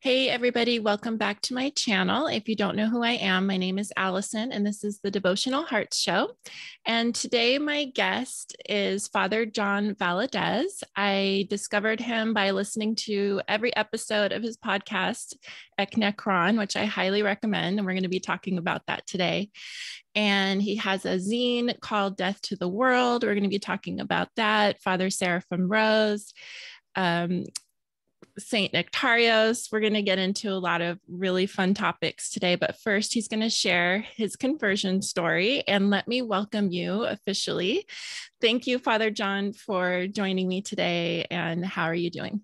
Hey, everybody, welcome back to my channel. If you don't know who I am, my name is Allison, and this is the Devotional Hearts Show. And today, my guest is Father John Valadez. I discovered him by listening to every episode of his podcast, Ek Nekron, which I highly recommend. And we're going to be talking about that today. And he has a zine called Death to the World. We're going to be talking about that. Father Seraphim Rose. Um, Saint Nektarios. We're going to get into a lot of really fun topics today, but first, he's going to share his conversion story. And let me welcome you officially. Thank you, Father John, for joining me today. And how are you doing?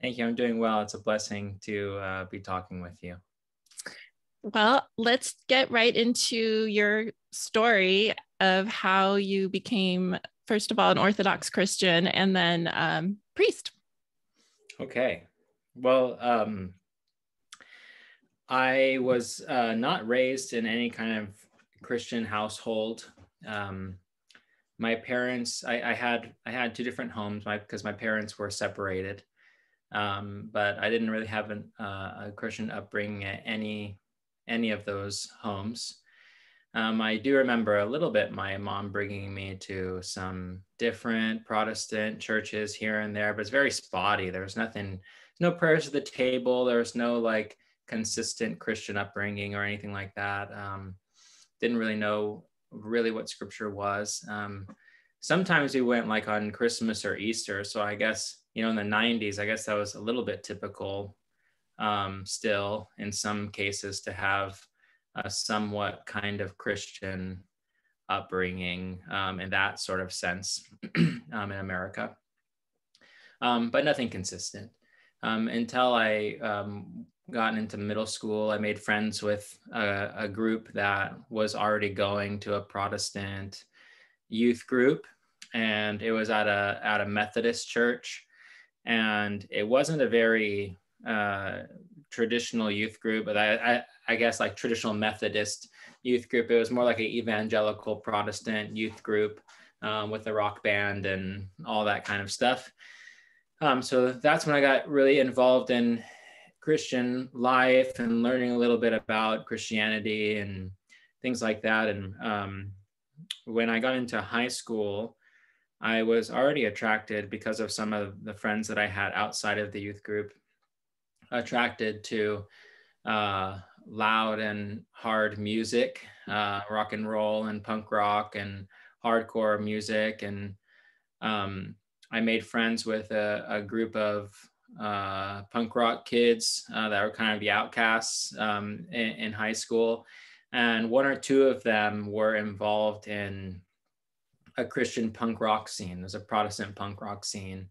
Thank you. I'm doing well. It's a blessing to uh, be talking with you. Well, let's get right into your story of how you became, first of all, an Orthodox Christian and then um, priest. Okay. Well, um, I was uh, not raised in any kind of Christian household. Um, my parents, I, I, had I had two different homes my, because my parents were separated, um, but I didn't really have an, uh, a Christian upbringing at any any of those homes. Um, I do remember a little bit my mom bringing me to some different Protestant churches here and there, but it's very spotty. There was nothing, no prayers at the table. There was no like consistent Christian upbringing or anything like that. Um, didn't really know really what scripture was. Um, sometimes we went like on Christmas or Easter. So I guess, you know, in the 90s, I guess that was a little bit typical um, still in some cases to have a somewhat kind of Christian upbringing um, in that sort of sense um, in America, um, but nothing consistent. Um, until I um, got into middle school, I made friends with a, a, group that was already going to a Protestant youth group, and it was at a at a Methodist church, and it wasn't a very uh, traditional youth group, but I, I, I guess like traditional Methodist youth group. It was more like an evangelical Protestant youth group um, with a rock band and all that kind of stuff. Um, so that's when I got really involved in Christian life and learning a little bit about Christianity and things like that. And um, when I got into high school, I was already attracted because of some of the friends that I had outside of the youth group, attracted to uh, loud and hard music, uh, rock and roll and punk rock and hardcore music. And um, I made friends with a, a group of uh, punk rock kids uh, that were kind of the outcasts um, in, in, high school. And one or two of them were involved in a Christian punk rock scene. There's a Protestant punk rock scene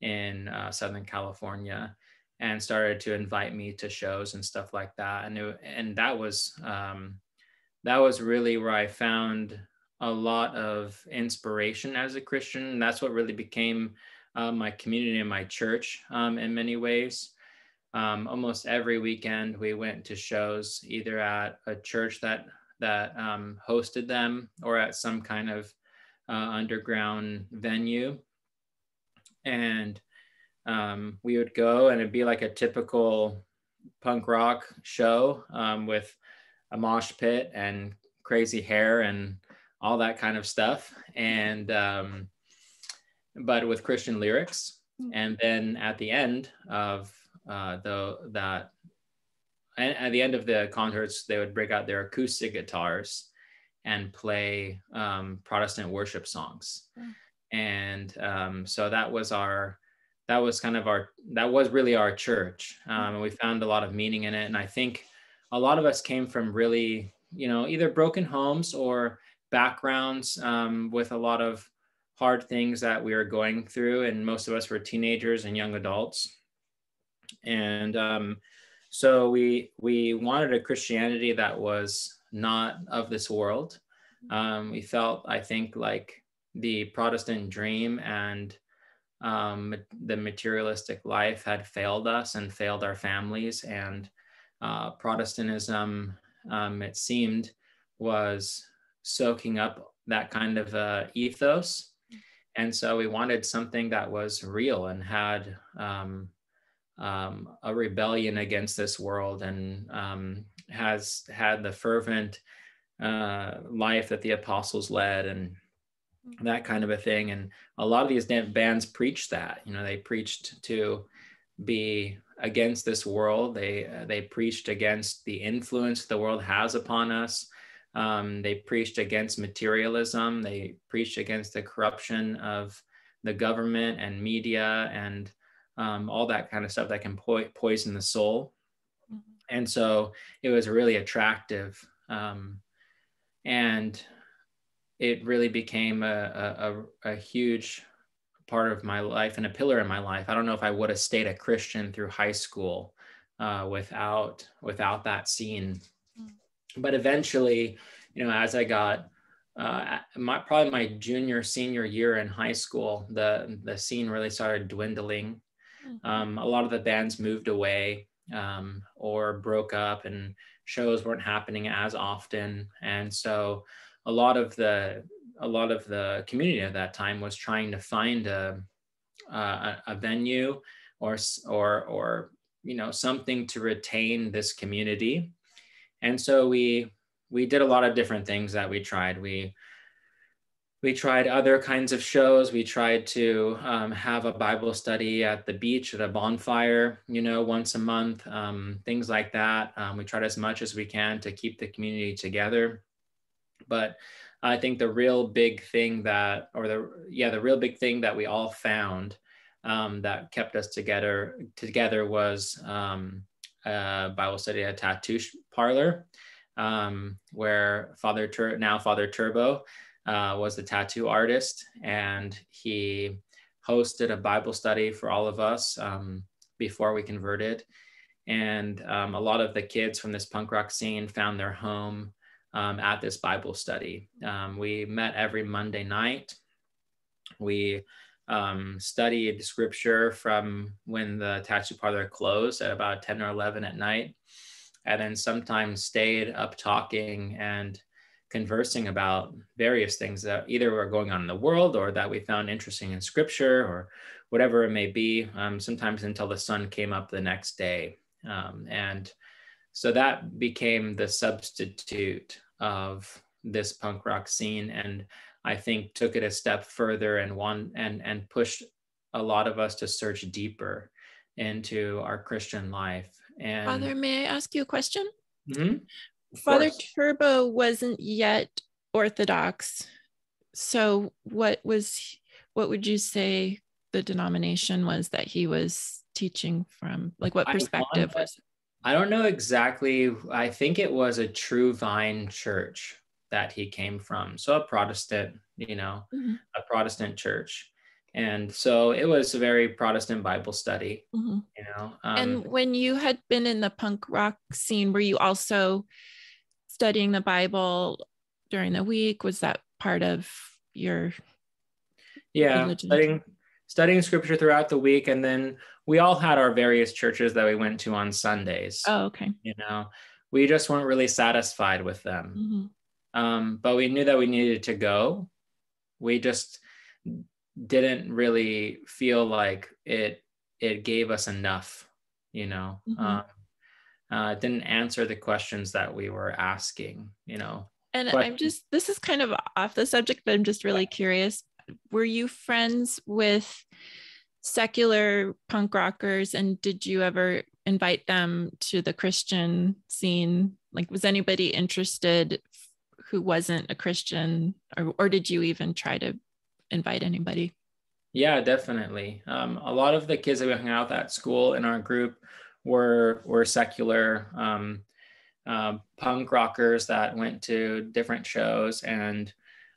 in uh, Southern California and started to invite me to shows and stuff like that. And it, and that was um, that was really where I found a lot of inspiration as a Christian. That's what really became uh, my community and my church um, in many ways. Um, almost every weekend we went to shows either at a church that that um, hosted them or at some kind of uh, underground venue and um, we would go and it'd be like a typical punk rock show um, with a mosh pit and crazy hair and all that kind of stuff and um, but with christian lyrics hmm. and then at the end of uh, the that and at the end of the concerts they would break out their acoustic guitars and play um, protestant worship songs mm. and um, so that was our that was kind of our that was really our church um, and we found a lot of meaning in it. And i think a lot of us came from really you know either broken homes or backgrounds um, with a lot of hard things that we were going through. And most of us were teenagers and young adults. And um, so we we wanted a christianity that was not of this world. Um, we felt i think like the protestant dream and um, the materialistic life had failed us and failed our families. And uh, Protestantism, um, it seemed, was soaking up that kind of uh, ethos. And so we wanted something that was real and had um, um, a rebellion against this world and um, has had the fervent uh, life that the apostles led and that kind of a thing. And a lot of these bands preached that. You know, they preached to be against this world. They uh, they preached against the influence the world has upon us. Um, they preached against materialism. They preached against the corruption of the government and media and um, all that kind of stuff that can po- poison the soul. Mm-hmm. And so it was really attractive. Um, and it really became a, a, a, huge part of my life and a pillar in my life. I don't know if I would have stayed a Christian through high school uh, without without that scene. Mm. But eventually, you know, as I got uh, my probably my junior senior year in high school, the the scene really started dwindling. Mm-hmm. Um, a lot of the bands moved away um, or broke up, and shows weren't happening as often. And so, a lot of the a lot of the community at that time was trying to find a a, a venue or or or you know something to retain this community. And so we we did a lot of different things that we tried. We we tried other kinds of shows. We tried to um, have a Bible study at the beach at a bonfire, you know, once a month, um, things like that. Um, we tried as much as we can to keep the community together. But I think the real big thing that, or the yeah, the real big thing that we all found um, that kept us together together was um, a Bible study at a tattoo parlor um, where Father Tur- now Father Turbo uh, was the tattoo artist, and he hosted a Bible study for all of us um, before we converted. And um, a lot of the kids from this punk rock scene found their home um, at this Bible study. Um, we met every Monday night. We um, studied scripture from when the tattoo parlor closed at about 10 or 11 at night and then sometimes stayed up talking and conversing about various things that either were going on in the world or that we found interesting in scripture or whatever it may be, um, sometimes until the sun came up the next day. Um, and so that became the substitute of this punk rock scene. And I think took it a step further and one and and pushed a lot of us to search deeper into our Christian life and Father, may I ask you a question? Mm-hmm. Father Turbo wasn't yet Orthodox. So what was what would you say the denomination was that he was teaching from? Like what perspective was I don't know exactly. I think it was a true vine church that he came from. So a Protestant, you know, mm-hmm. a Protestant church and so it was a very protestant bible study mm-hmm. you know um, and when you had been in the punk rock scene were you also studying the bible during the week was that part of your yeah religion? studying studying scripture throughout the week and then we all had our various churches that we went to on sundays oh okay. you know? We just weren't really satisfied with them. Mm-hmm. um, but we knew that we needed to go. We just didn't really feel like it it gave us enough you know? Mm-hmm. um, uh, didn't answer the questions that we were asking you know? And i'm just this is kind of off the subject but i'm just really curious. Were you friends with secular punk rockers and did you ever invite them to the christian scene like was anybody interested who wasn't a christian or, or did you even try to invite anybody? Yeah, definitely. Um, a lot of the kids that we hung out at school in our group were were secular um, uh, punk rockers that went to different shows, and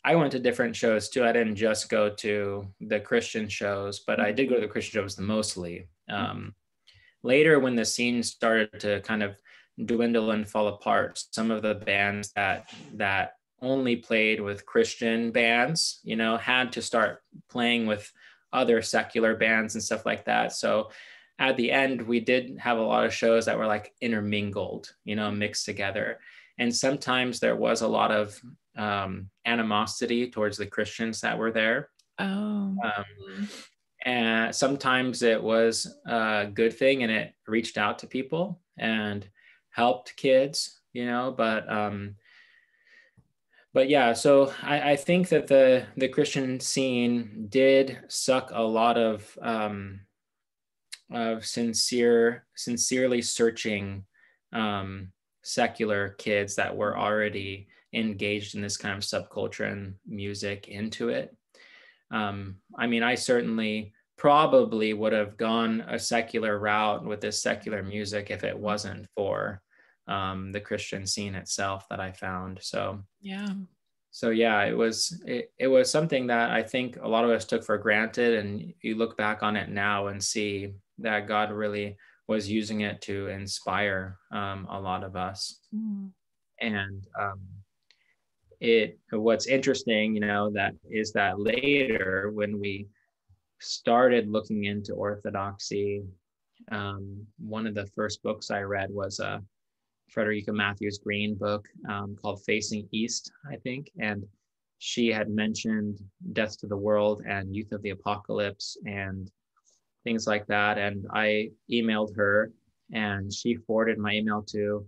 I went to different shows too. I didn't just go to the Christian shows, but I did go to the Christian shows the mostly. Um, later, when the scene started to kind of dwindle and fall apart, some of the bands that that only played with Christian bands, you know, had to start playing with other secular bands and stuff like that. So at the end, we did have a lot of shows that were like intermingled, you know, mixed together. And sometimes there was a lot of um, animosity towards the Christians that were there. Oh. Um, and sometimes it was a good thing and it reached out to people and helped kids you know but um but yeah so I, I think that the the christian scene did suck a lot of um of sincere sincerely searching um secular kids that were already engaged in this kind of subculture and music into it um, I mean, I certainly probably would have gone a secular route with this secular music if it wasn't for um, the Christian scene itself that I found. So yeah. So yeah, it was it, it was something that I think a lot of us took for granted, and you look back on it now and see that God really was using it to inspire um, a lot of us. Mm. And um, it what's interesting you know that is that later when we started looking into orthodoxy um, one of the first books i read was a frederica mathewes green book um, called facing east i think. And she had mentioned death to the world and youth of the apocalypse and things like that. And i emailed her and she forwarded my email to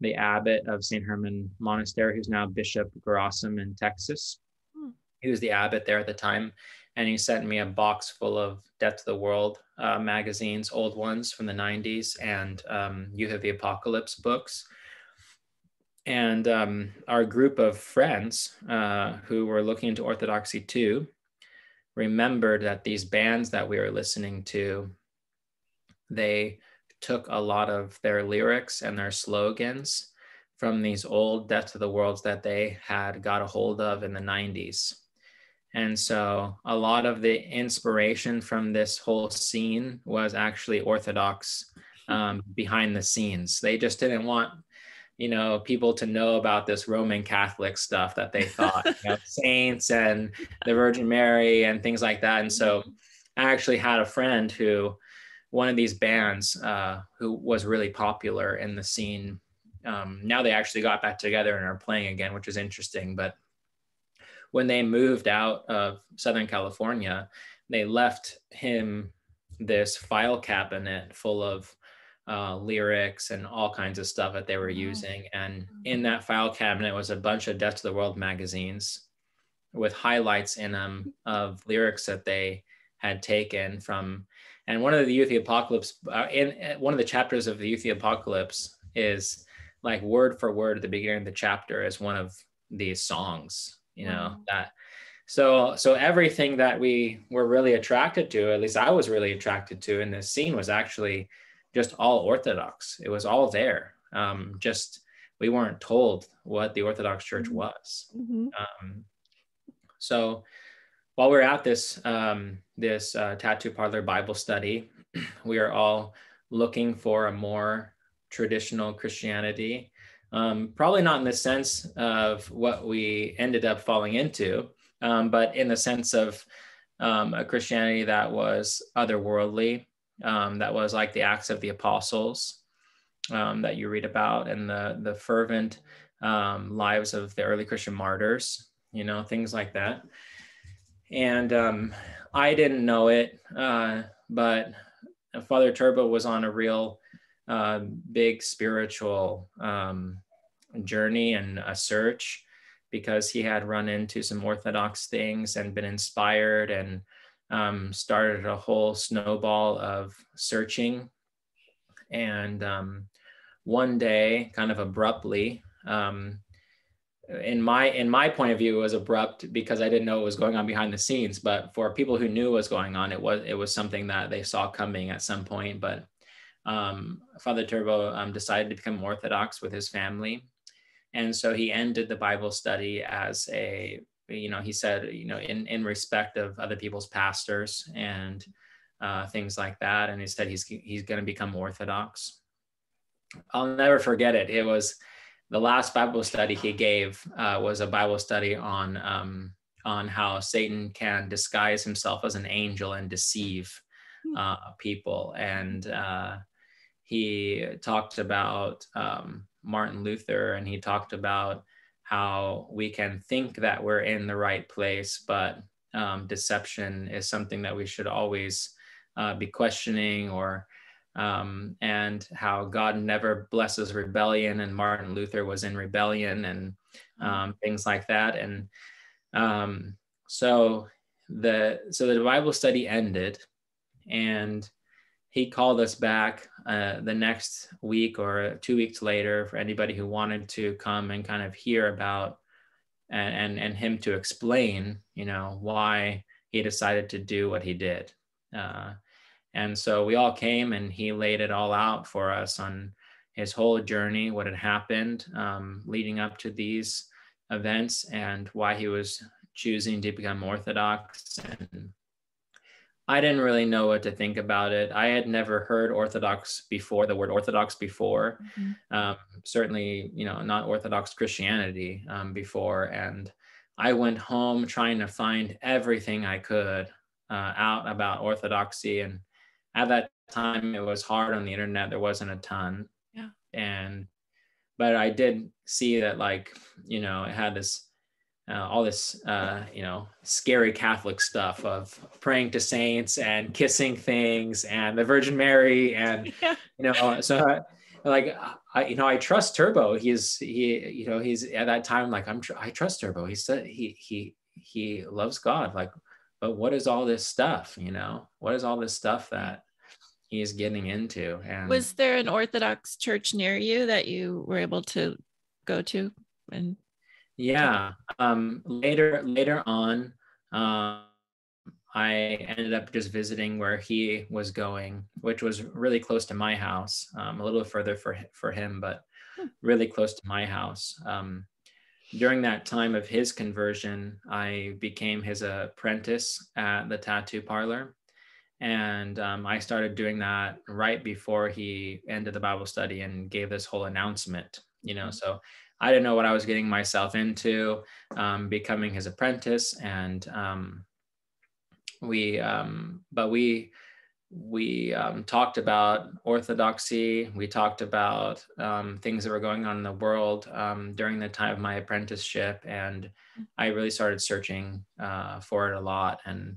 the abbot of St. Herman Monastery, who's now Bishop Gerasim in Texas. Hmm. He was the abbot there at the time. And he sent me a box full of Death to the World uh, magazines, old ones from the 90s, and um, Youth of the Apocalypse books. And um, our group of friends uh, who were looking into Orthodoxy too remembered that these bands that we were listening to, they took a lot of their lyrics and their slogans from these old Death to the Worlds that they had got a hold of in the 90s. And so a lot of the inspiration from this whole scene was actually Orthodox um, behind the scenes. They just didn't want, you know, people to know about this Roman Catholic stuff that they thought, you know, saints and the Virgin Mary and things like that. And so I actually had a friend who one of these bands uh, who was really popular in the scene. Um, now they actually got back together and are playing again, which is interesting. But when they moved out of Southern California, they left him this file cabinet full of uh, lyrics and all kinds of stuff that they were using. And in that file cabinet was a bunch of Death to the World magazines with highlights in them of lyrics that they had taken from and one of the Youth the Apocalypse, uh, in uh, one of the chapters of the Youth the Apocalypse is like word for word at the beginning of the chapter is one of these songs, you know, mm. that. So, so everything that we were really attracted to, at least I was really attracted to in this scene was actually just all Orthodox. It was all there. Um, just we weren't told what the Orthodox Church mm-hmm. was. Mm-hmm. Um, so while we're at this um, this uh, tattoo parlor Bible study, we are all looking for a more traditional Christianity. Um, probably not in the sense of what we ended up falling into, um, but in the sense of um, a Christianity that was otherworldly, um, that was like the Acts of the Apostles um, that you read about, and the the fervent lives of the early Christian martyrs. You know, things like that and um, I didn't know it, uh, but Father Turbo was on a real uh, big spiritual um, journey and a search because he had run into some Orthodox things and been inspired and um, started a whole snowball of searching. And um, one day, kind of abruptly, um, in my in my point of view it was abrupt because i didn't know what was going on behind the scenes. But for people who knew what was going on it was it was something that they saw coming at some point. But um, father turbo um, decided to become orthodox with his family. And so he ended the bible study as a you know he said you know in in respect of other people's pastors and uh, things like that. And he said he's he's going to become orthodox. I'll never forget it. It was the last Bible study he gave uh, was a Bible study on um, on how Satan can disguise himself as an angel and deceive hmm. uh, people, and uh, he talked about um, Martin Luther, and he talked about how we can think that we're in the right place, but um, deception is something that we should always uh, be questioning or um, and how God never blesses rebellion and Martin Luther was in rebellion and mm. um, things like that. And um, so the so the Bible study ended and he called us back uh, the next week or two weeks later for anybody who wanted to come and kind of hear about and, and, and him to explain, you know, why he decided to do what he did. Uh, and so we all came and he laid it all out for us on his whole journey, what had happened um, leading up to these events and why he was choosing to become Orthodox and I didn't really know what to think about it. I had never heard Orthodox before, the word Orthodox before. Mm-hmm. Um, certainly, you know, not Orthodox Christianity um, before. And I went home trying to find everything I could uh, out about Orthodoxy. And at that time, it was hard on the internet. There wasn't a ton. Yeah. And, but I did see that, like, you know, it had this uh, all this uh, you know scary catholic stuff of praying to saints and kissing things and the virgin mary and yeah. you know so like i you know i trust turbo he's he you know he's at that time like i'm tr- i trust turbo he said he he he loves god like but what is all this stuff you know what is all this stuff that he's getting into and was there an orthodox church near you that you were able to go to and yeah. Um, later later on, um, I ended up just visiting where he was going, which was really close to my house, um, a little further for for him, but hmm. really close to my house. Um, during that time of his conversion, I became his apprentice at the tattoo parlor. And um, I started doing that right before he ended the Bible study and gave this whole announcement, you know. Hmm. So I didn't know what I was getting myself into, um, becoming his apprentice, and um, we, um, but we, we um, talked about orthodoxy. We talked about um, things that were going on in the world um, during the time of my apprenticeship, and I really started searching uh, for it a lot. And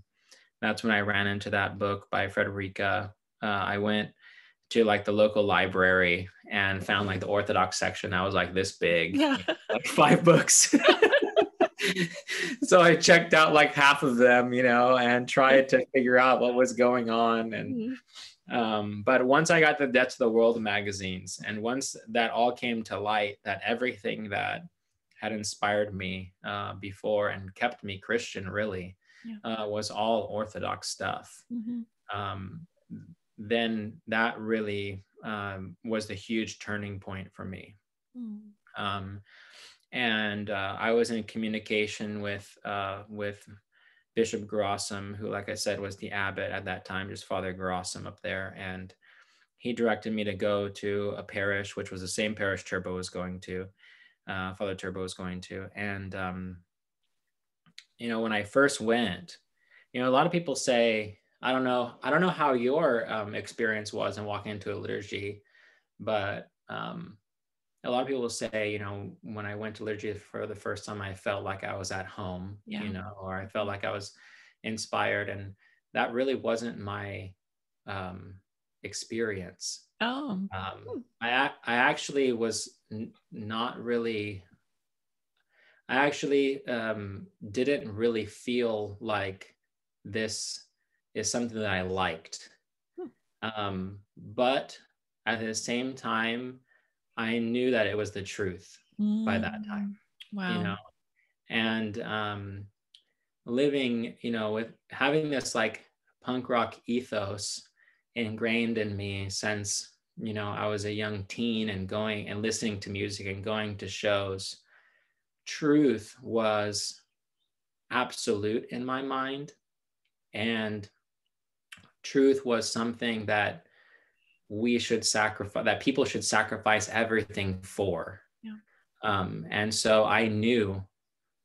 that's when I ran into that book by Frederica. Uh, I went to like the local library and found like the Orthodox section that was like this big, yeah. like five books. so I checked out like half of them, you know, and tried to figure out what was going on. And mm-hmm. um, but once I got the Death of the World magazines, and once that all came to light, that everything that had inspired me uh, before and kept me Christian really yeah. uh, was all Orthodox stuff. Mm-hmm. Um, then that really um, was the huge turning point for me. Mm. Um, and uh, I was in communication with uh, with Bishop Gerasim, who, like I said, was the abbot at that time, just Father Gerasim up there, and he directed me to go to a parish, which was the same parish Turbo was going to, uh, Father Turbo was going to, and um, you know, when I first went, you know, a lot of people say I don't know. I don't know how your um, experience was in walking into a liturgy, but um, a lot of people will say, you know, when I went to liturgy for the first time, I felt like I was at home, yeah. you know, or I felt like I was inspired, and that really wasn't my um, experience. Oh, um, hmm. I I actually was n- not really. I actually um, didn't really feel like this is something that I liked. Hmm. Um, but at the same time, I knew that it was the truth mm. by that mm. time. Wow. You know, and um, living, you know, with having this like punk rock ethos ingrained in me since, you know, I was a young teen and going and listening to music and going to shows. Truth was absolute in my mind. And truth was something that we should sacrifice that people should sacrifice everything for yeah. um, and so i knew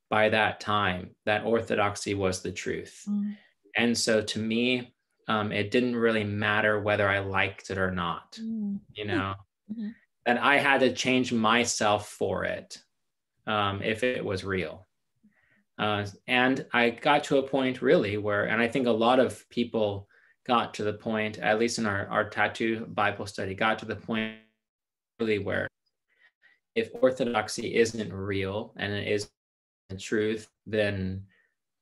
by that time that orthodoxy was the truth mm. and so to me um, it didn't really matter whether i liked it or not mm. you know mm-hmm. and i had to change myself for it um, if it was real Uh, and I got to a point really where, and I think a lot of people got to the point, at least in our, our tattoo Bible study, got to the point really where if orthodoxy isn't real and it is the truth, then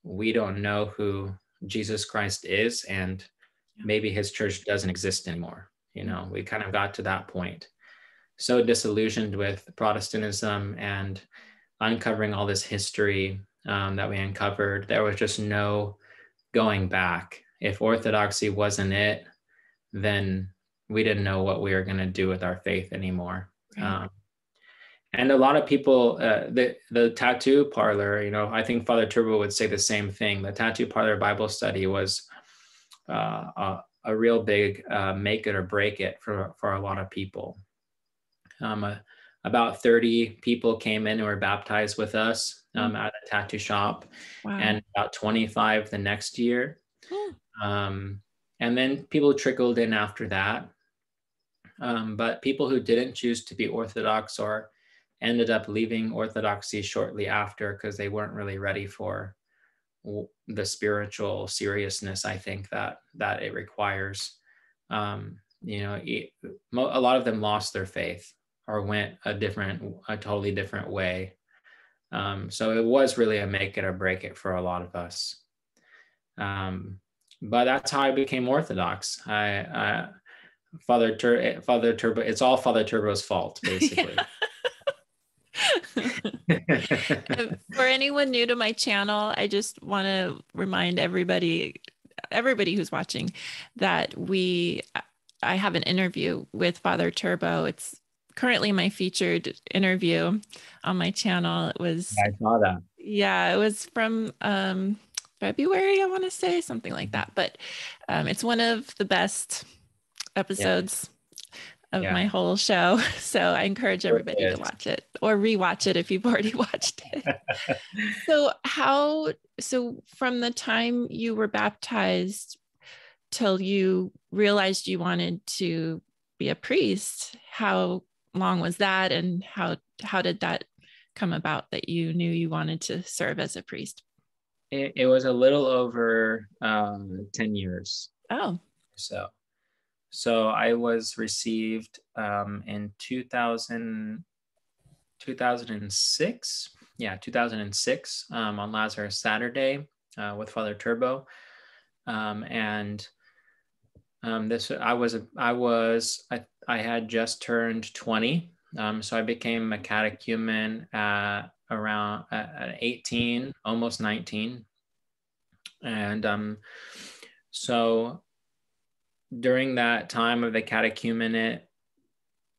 we don't know who Jesus Christ is, and maybe his church doesn't exist anymore. You know, we kind of got to that point. So disillusioned with Protestantism and uncovering all this history um, that we uncovered, there was just no going back. If orthodoxy wasn't it, then we didn't know what we were going to do with our faith anymore. Um, and a lot of people, uh, the the tattoo parlor, you know, I think Father Turbo would say the same thing. The tattoo parlor Bible study was uh, a, a, real big uh, make it or break it for for a lot of people. Um, uh, about 30 people came in and were baptized with us um, mm. at a tattoo shop, wow. and about 25 the next year. Um, and then people trickled in after that. Um, but people who didn't choose to be Orthodox or ended up leaving Orthodoxy shortly after because they weren't really ready for the spiritual seriousness I think that that it requires. Um, you know, it, a lot of them lost their faith or went a different, a totally different way. Um, so it was really a make it or break it for a lot of us. Um, but that's how I became Orthodox. I, I Father Tur- Father Turbo. It's all Father Turbo's fault, basically. For anyone new to my channel, I just want to remind everybody, everybody who's watching, that we, I have an interview with Father Turbo. It's currently my featured interview on my channel. It was. I saw that. Yeah, it was from um, February, I want to say something like that. But um, it's one of the best episodes of yeah. my whole show. So I encourage everybody to watch it or rewatch it if you've already watched it. so how so from the time you were baptized till you realized you wanted to be a priest, how long was that and how how did that come about that you knew you wanted to serve as a priest? It, it was a little over um, 10 years. Oh. So so I was received um, in 2000, 2006. Yeah, 2006 um, on Lazarus Saturday uh, with Father Turbo. Um, and um, this I was I was I, I had just turned 20. Um, so I became a catechumen at around at 18, almost 19. And um, so during that time of the catechumenate,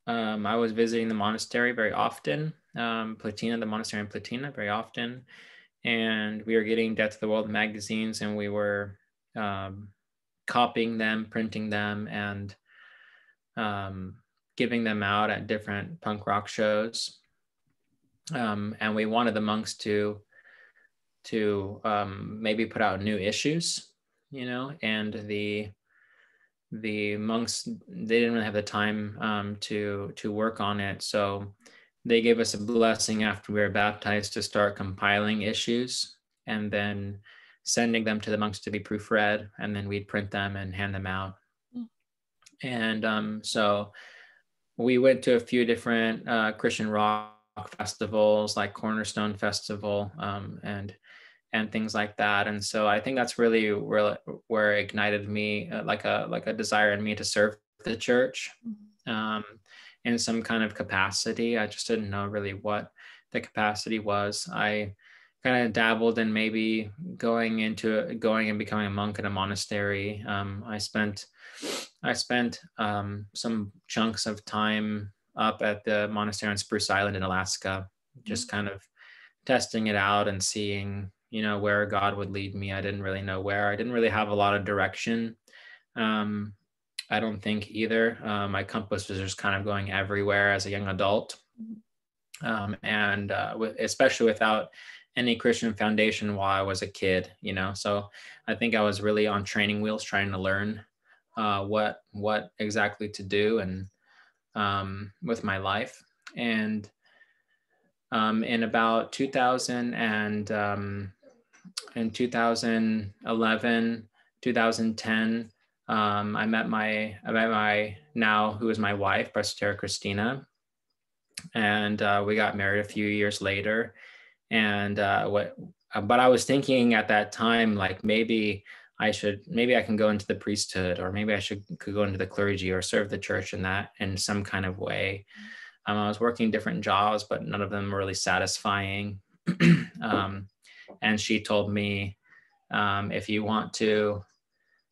um, I was visiting the monastery very often, um, Platina, the monastery in Platina, very often. And we were getting Death of the World magazines and we were um, copying them, printing them, and um, giving them out at different punk rock shows. Um, and we wanted the monks to to um, maybe put out new issues, you know, and the the monks they didn't really have the time um, to to work on it. So they gave us a blessing after we were baptized to start compiling issues and then sending them to the monks to be proofread. And then we'd print them and hand them out. Mm. and um, so we went to a few different uh, christian rock festivals like cornerstone festival um, and and things like that. And so i think that's really where where it ignited me uh, like a like a desire in me to serve the church mm-hmm. um, in some kind of capacity. I just didn't know really what the capacity was. I kind of dabbled in maybe going into going and becoming a monk in a monastery. Um, i spent i spent um, some chunks of time up at the monastery on spruce island in alaska just mm-hmm. kind of testing it out and seeing you know where god would lead me. I didn't really know where. I didn't really have a lot of direction um, i don't think either. Uh, my compass was just kind of going everywhere as a young adult. Um, and uh, especially without any christian foundation while i was a kid you know? So i think i was really on training wheels trying to learn uh, what what exactly to do and um, with my life and um, in about 2000 and um, in 2011, 2010, um, I met my I met my now who is my wife, Presbytera Christina, and uh, we got married a few years later. And uh, what, but I was thinking at that time, like maybe I should, maybe I can go into the priesthood, or maybe I should could go into the clergy or serve the church in that in some kind of way. Um, I was working different jobs, but none of them were really satisfying. um, and she told me, um, if you want to,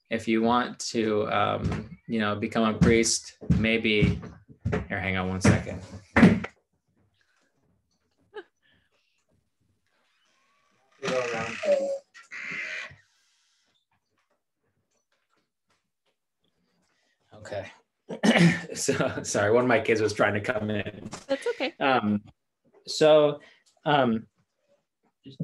if you want to, um, you know, become a priest, maybe. Here, hang on one second. Okay. So sorry, one of my kids was trying to come in. That's okay. Um, so, um,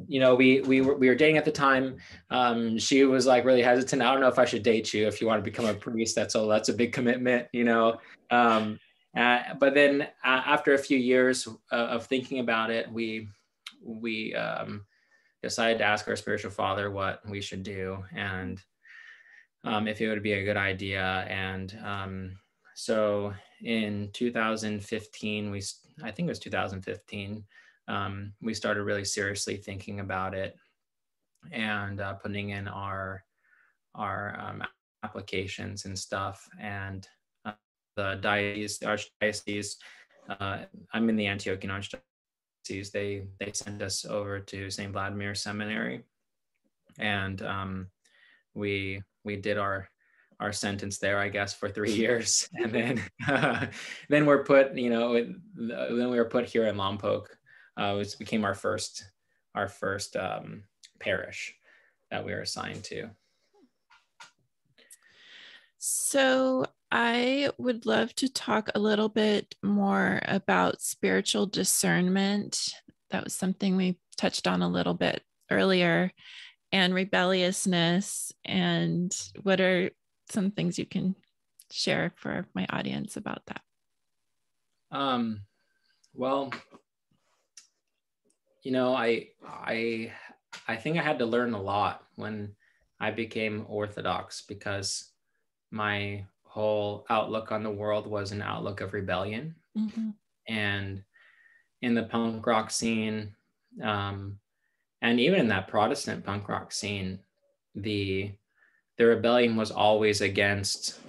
you know, we we were we were dating at the time. Um, she was like really hesitant. I don't know if I should date you if you want to become a priest. That's all. That's a big commitment, you know. Um, uh, but then uh, after a few years uh, of thinking about it, we we um, decided to ask our spiritual father what we should do and um, if it would be a good idea. And um, so in 2015, we I think it was 2015 um, we started really seriously thinking about it and uh, putting in our our um, applications and stuff. And uh, the diocese, the archdiocese, uh, I'm in the Antiochian archdiocese. They they sent us over to St. Vladimir Seminary, and um, we we did our our sentence there, I guess, for three years, and then uh, then we're put, you know, then we were put here in Lompoc uh, which became our first our first um, parish that we were assigned to. So I would love to talk a little bit more about spiritual discernment. That was something we touched on a little bit earlier, and rebelliousness. And what are some things you can share for my audience about that? Um, well, you know, I I I think I had to learn a lot when I became Orthodox because my whole outlook on the world was an outlook of rebellion. Mm-hmm. And in the punk rock scene, um, and even in that Protestant punk rock scene, the the rebellion was always against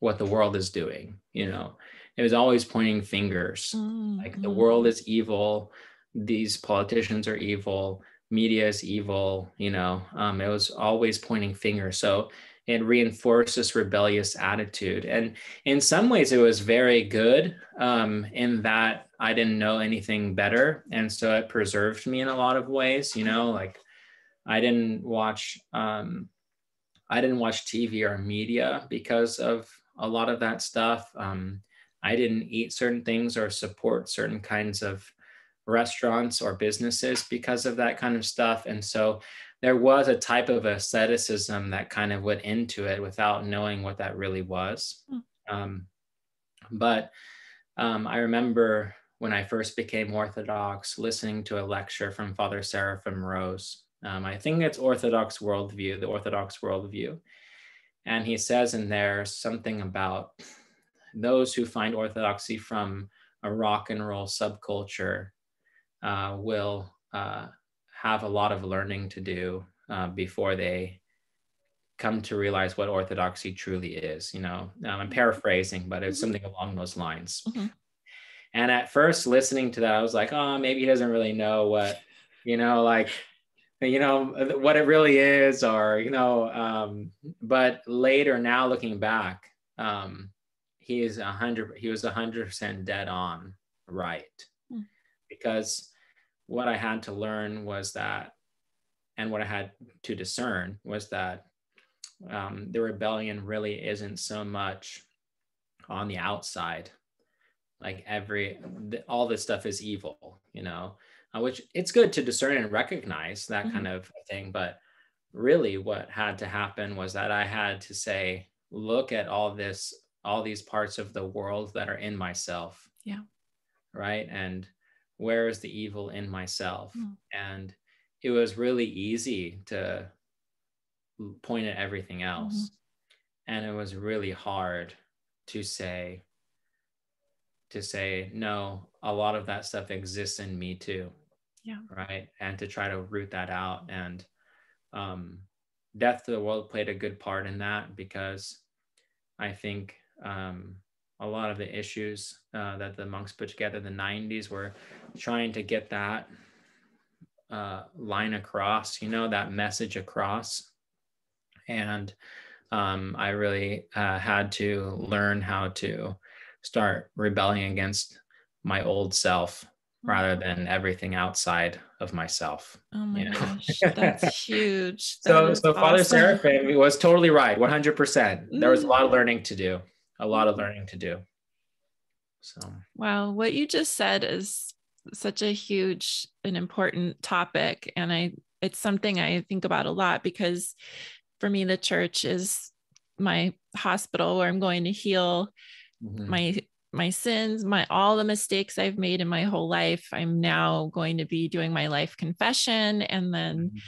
what the world is doing. You know, it was always pointing fingers, mm-hmm. like the world is evil these politicians are evil media is evil you know? Um, it was always pointing fingers. So it reinforced this rebellious attitude. And in some ways it was very good um, in that i didn't know anything better. And so it preserved me in a lot of ways you know? Like i didn't watch um, i didn't watch tv or media because of a lot of that stuff um, i didn't eat certain things or support certain kinds of restaurants or businesses because of that kind of stuff. And so there was a type of asceticism that kind of went into it without knowing what that really was. Mm. Um, but um, I remember when I first became Orthodox, listening to a lecture from Father Seraphim Rose. Um, I think it's Orthodox worldview, the Orthodox worldview. And he says in there something about those who find Orthodoxy from a rock and roll subculture uh, will uh, have a lot of learning to do uh, before they come to realize what orthodoxy truly is. You know, um, I'm paraphrasing, but it's mm-hmm. something along those lines. Mm-hmm. And at first, listening to that, I was like, oh, maybe he doesn't really know what, you know, like, you know, what it really is, or, you know, um, but later, now looking back, um, he is a hundred, he was a hundred percent dead on right. Mm. Because what I had to learn was that, and what I had to discern was that um, the rebellion really isn't so much on the outside. Like every, all this stuff is evil, you know, uh, which it's good to discern and recognize that mm-hmm. kind of thing. But really, what had to happen was that I had to say, look at all this, all these parts of the world that are in myself. Yeah. Right. And where is the evil in myself mm. and it was really easy to point at everything else. Mm-hmm. And it was really hard to say, to say, no, a lot of that stuff exists in me too. Yeah. Right. And to try to root that out. And um, Death to the World played a good part in that because I think um, a lot of the issues uh, that the monks put together in the 90s were trying to get that uh, line across, you know, that message across. And um, I really uh, had to learn how to start rebelling against my old self rather mm. than everything outside of myself. Oh my you know? gosh, that's huge. That so, so awesome. Father Seraphim was totally right, 100%. There was a lot of mm. learning to do, a lot of learning to do. So, wow, what you just said is such a huge and important topic. And I, it's something I think about a lot because for me, the church is my hospital where I'm going to heal mm-hmm. my my sins, my all the mistakes I've made in my whole life. I'm now going to be doing my life confession and then mm-hmm.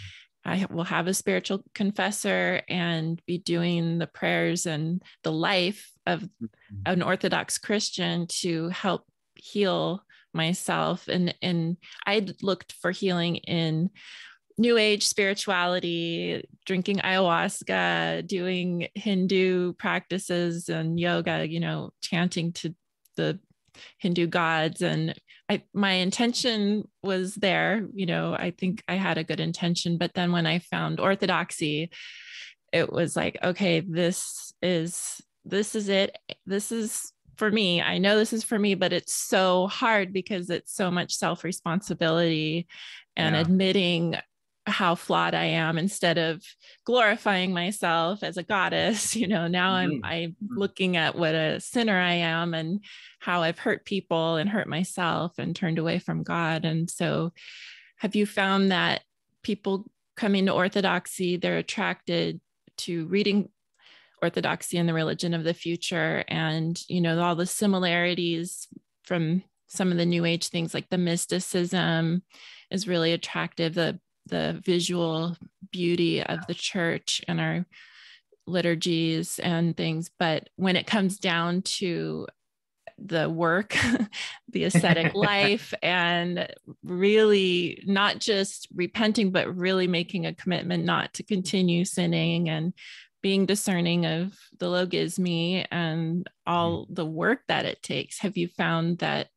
I will have a spiritual confessor and be doing the prayers and the life of mm-hmm. an Orthodox Christian to help heal myself. And, and I looked for healing in new age spirituality, drinking ayahuasca, doing Hindu practices and yoga, you know, chanting to the Hindu gods. And I, my intention was there, you know, I think I had a good intention. But then when I found orthodoxy, it was like, okay, this is, this is it. This is for me. I know this is for me, but it's so hard because it's so much self responsibility and yeah. admitting how flawed I am instead of glorifying myself as a goddess. You know, now mm-hmm. I'm I'm mm-hmm. looking at what a sinner I am and how I've hurt people and hurt myself and turned away from God. And so have you found that people coming to orthodoxy, they're attracted to reading orthodoxy and the religion of the future and you know all the similarities from some of the new age things like the mysticism is really attractive the the visual beauty of the church and our liturgies and things. But when it comes down to the work, the ascetic life, and really not just repenting, but really making a commitment not to continue sinning and being discerning of the logism and all mm-hmm. the work that it takes. Have you found that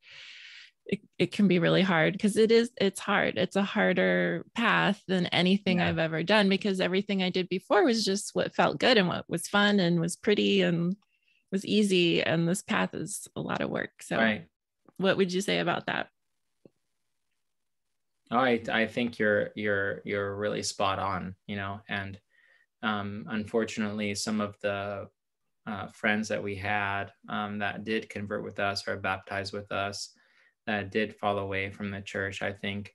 it, it can be really hard because it is it's hard it's a harder path than anything yeah. i've ever done because everything i did before was just what felt good and what was fun and was pretty and was easy and this path is a lot of work so right. what would you say about that oh i i think you're you're you're really spot on you know and um unfortunately some of the uh, friends that we had um, that did convert with us or baptized with us that did fall away from the church, I think,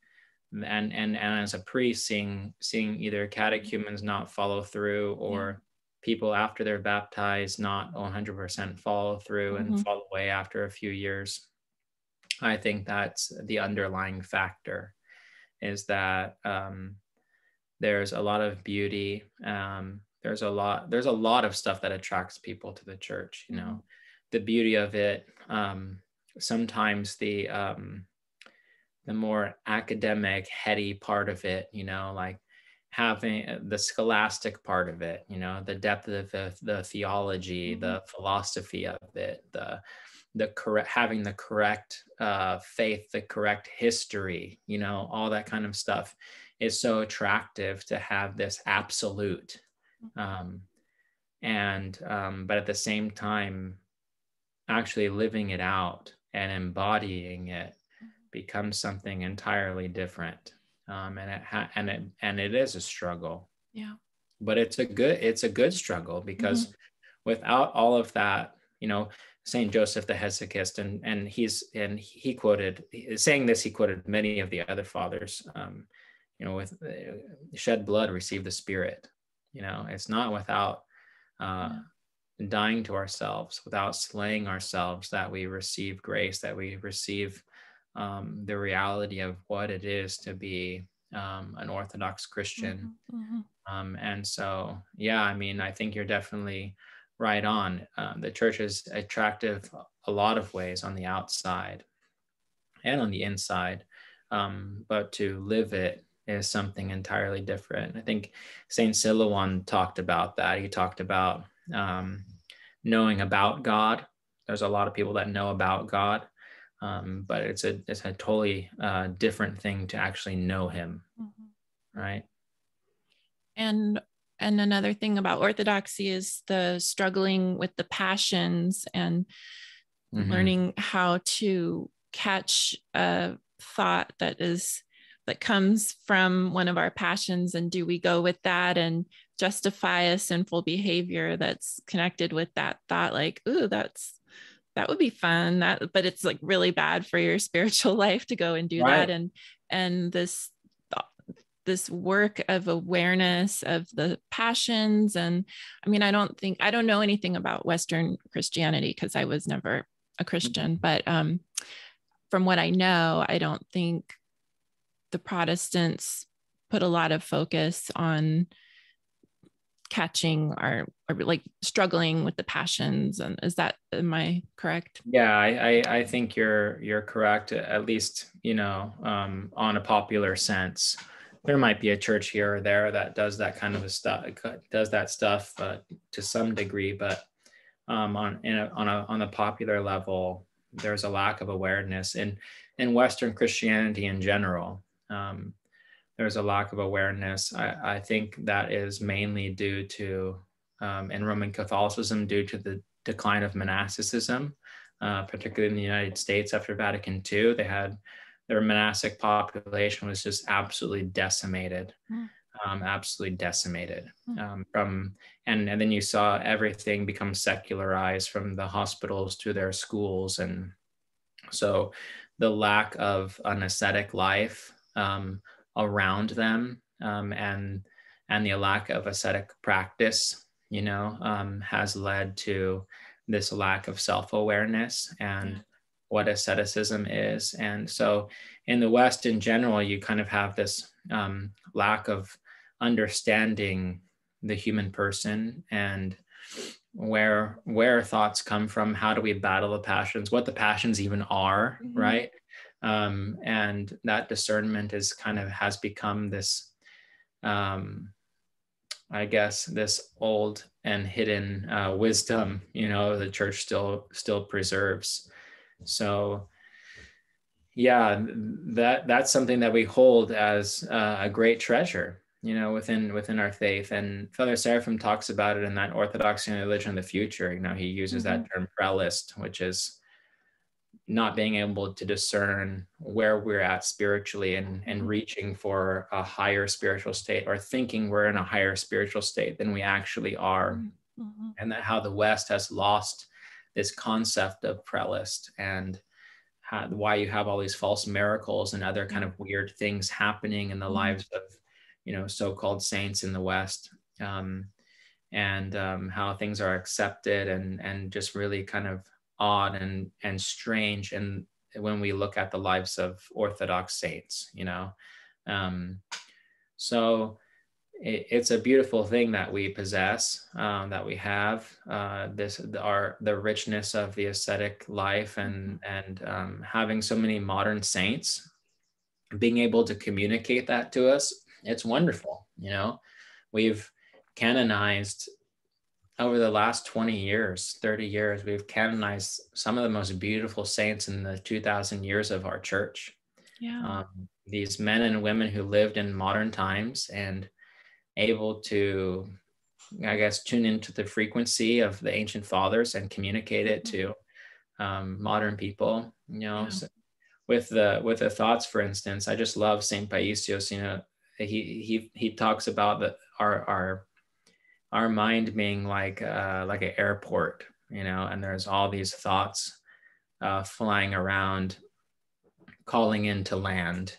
and and and as a priest, seeing seeing either catechumens not follow through or people after they're baptized not 100% follow through mm-hmm. and fall away after a few years. I think that's the underlying factor, is that um, there's a lot of beauty. Um, there's a lot. There's a lot of stuff that attracts people to the church. You know, mm-hmm. the beauty of it. Um, sometimes the um, the more academic, heady part of it, you know, like having uh, the scholastic part of it, you know, the depth of the, the theology, mm-hmm. the philosophy of it, the the correct having the correct uh, faith, the correct history, you know, all that kind of stuff is so attractive to have this absolute. Mm-hmm. Um, and um, but at the same time, actually living it out and embodying it becomes something entirely different. Um, and it ha- and it and it is a struggle. Yeah. But it's a good it's a good struggle because mm-hmm. without all of that you know saint joseph the hesychist and and he's and he quoted saying this he quoted many of the other fathers um, you know with uh, shed blood receive the spirit. You know it's not without uh, yeah dying to ourselves, without slaying ourselves, that we receive grace, that we receive um, the reality of what it is to be um, an Orthodox Christian. Mm-hmm, mm-hmm. Um, and so, yeah, I mean, I think you're definitely right on. Um, the church is attractive a lot of ways on the outside and on the inside, um, but to live it is something entirely different. I think Saint Silouan talked about that. He talked about um, knowing about God. There's a lot of people that know about God, um, but it's a it's a totally uh, different thing to actually know Him, mm-hmm. right? And and another thing about orthodoxy is the struggling with the passions and mm-hmm. learning how to catch a thought that is that comes from one of our passions and do we go with that and justify a sinful behavior that's connected with that thought like ooh that's that would be fun that but it's like really bad for your spiritual life to go and do right. that and and this this work of awareness of the passions and i mean i don't think i don't know anything about western christianity because i was never a christian mm-hmm. but um from what i know i don't think the protestants put a lot of focus on catching our or like struggling with the passions and is that am i correct? Yeah I, I i, think you're you're correct at least you know um, on a popular sense. There might be a church here or there that does that kind of a stuff does that stuff uh, to some degree but um, on a, on a on a popular level there's a lack of awareness in in western christianity in general. Um, there's a lack of awareness. I, I think that is mainly due to, um, in Roman Catholicism, due to the decline of monasticism, uh, particularly in the United States after Vatican II. They had their monastic population was just absolutely decimated. Mm. Um, absolutely decimated hmm. um, from and and then you saw everything become secularized from the hospitals to their schools and so the lack of an ascetic life um, around them um, and and the lack of ascetic practice you know um, has led to this lack of self-awareness and what asceticism is. And so in the west in general you kind of have this um, lack of understanding the human person and where where thoughts come from how do we battle the passions what the passions even are mm-hmm. right um, and that discernment is kind of has become this um, i guess this old and hidden uh, wisdom you know the church still still preserves. So yeah that that's something that we hold as uh, a great treasure you know within within our faith. And father seraphim talks about it in that orthodoxy and religion of the future. You know he uses mm-hmm. that term prelest which is not being able to discern where we're at spiritually and, and mm-hmm. reaching for a higher spiritual state or thinking we're in a higher spiritual state than we actually are. Mm-hmm. mm-hmm. And that how the West has lost this concept of prelest and how, why you have all these false miracles and other kind of weird things happening in the mm-hmm. lives of, you know, so-called saints in the West. Um, and um, how things are accepted and and just really kind of odd and and strange and when we look at the lives of orthodox saints you know? Um, so it, it's a beautiful thing that we possess um, that we have uh, this our the richness of the ascetic life and and um, having so many modern saints being able to communicate that to us it's wonderful you know? We've canonized over the last 20 years, 30 years, we've canonized some of the most beautiful saints in the 2000 years of our church. Yeah. Um, these men and women who lived in modern times and able to, I guess, tune into the frequency of the ancient fathers and communicate it to um, modern people. You know, yeah. so with the with the thoughts, for instance, I just love Saint Paisios. You know, he he he talks about the our our our mind being like uh, like an airport, you know, and there's all these thoughts uh, flying around, calling in to land,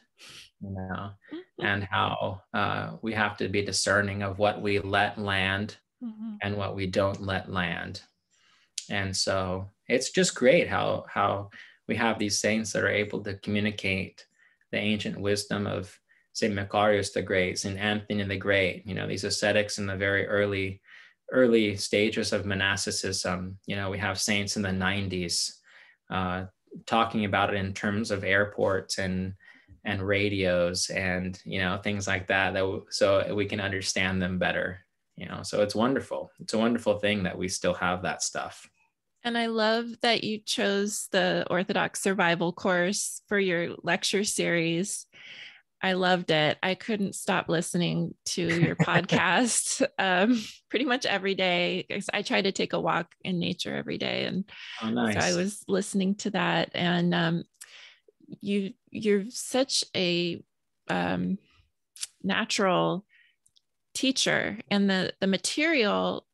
you know, mm-hmm. and how uh, we have to be discerning of what we let land mm-hmm. and what we don't let land. And so it's just great how how we have these saints that are able to communicate the ancient wisdom of St. Macarius the Great, St. Anthony the Great, you know, these ascetics in the very early, early stages of monasticism. You know, we have saints in the 90s uh, talking about it in terms of airports and and radios and you know things like that that w- so we can understand them better you know so it's wonderful it's a wonderful thing that we still have that stuff and I love that you chose the Orthodox Survival course for your lecture series. I loved it. I couldn't stop listening to your podcast um, pretty much every day. I try to take a walk in nature every day, and oh, nice. so I was listening to that. And um, you, you're such a um, natural teacher, and the the material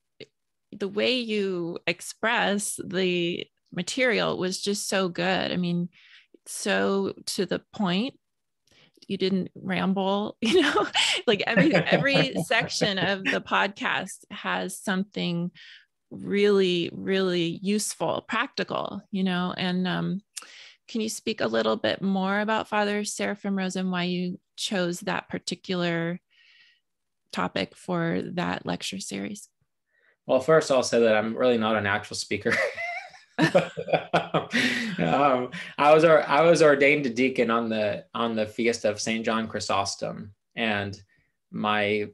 the way you express the material was just so good. I mean, so to the point. You didn't ramble, you know, like every every section of the podcast has something really, really useful, practical, you know. And um, can you speak a little bit more about Father Seraphim Rose and why you chose that particular topic for that lecture series? Well, first I'll say that I'm really not an actual speaker. um, I was I was ordained a deacon on the on the feast of Saint John Chrysostom, and my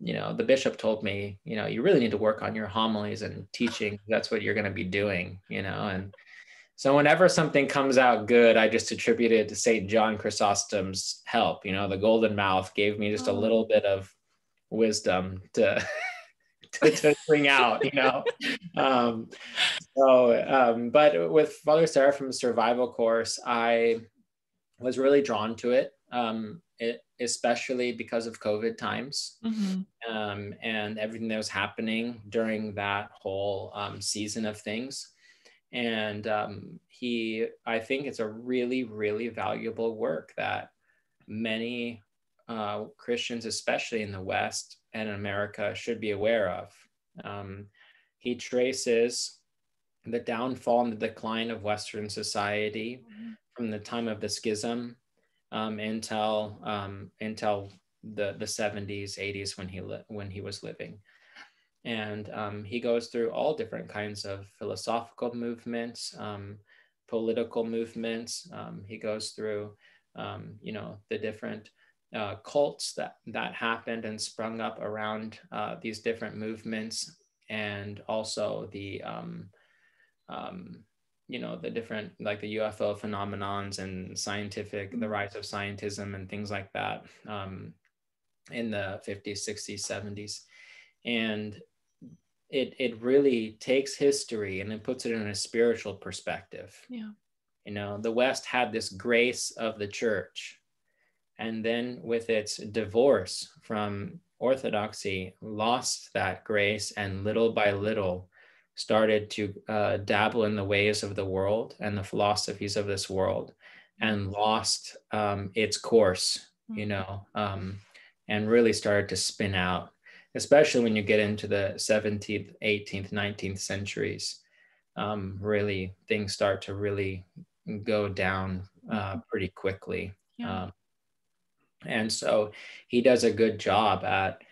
you know the bishop told me you know you really need to work on your homilies and teaching. That's what you're going to be doing, you know. And so whenever something comes out good, I just attribute it to Saint John Chrysostom's help. You know, the golden mouth gave me just a oh. little bit of wisdom to to, to bring out, you know. Um, so, um, but with Father Seraphim survival course, I was really drawn to it, um, it especially because of COVID times mm-hmm. um, and everything that was happening during that whole um, season of things. And um, he, I think it's a really, really valuable work that many uh, Christians, especially in the West and America, should be aware of. Um, he traces the downfall and the decline of Western society mm-hmm. from the time of the schism um, until um, until the the 70s, 80s when he li- when he was living. And um, he goes through all different kinds of philosophical movements, um, political movements. Um, he goes through, um, you know, the different uh, cults that that happened and sprung up around uh, these different movements, and also the um, um, you know the different like the UFO phenomenons and scientific the mm-hmm. rise of scientism and things like that um, in the 50s, 60s, 70s, and it it really takes history and it puts it in a spiritual perspective. Yeah. You know, the West had this grace of the church and then with its divorce from orthodoxy lost that grace and little by little started to uh, dabble in the ways of the world and the philosophies of this world and lost um, its course you mm-hmm. know um, and really started to spin out especially when you get into the 17th 18th 19th centuries um, really things start to really go down uh, mm-hmm. pretty quickly yeah. And so he does a good job at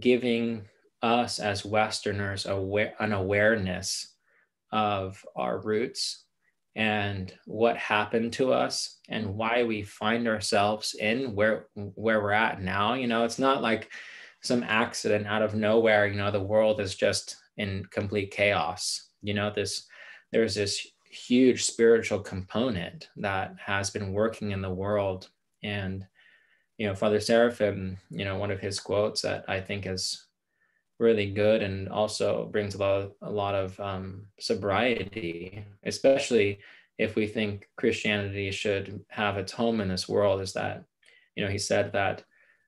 giving us as Westerners aware, an awareness of our roots and what happened to us and why we find ourselves in where where we're at now. You know it's not like some accident out of nowhere you know the world is just in complete chaos. You know this there's this huge spiritual component that has been working in the world and you know, Father Seraphim, you know, one of his quotes that I think is really good and also brings a lot of, a lot of um, sobriety, especially if we think Christianity should have its home in this world, is that, you know, he said that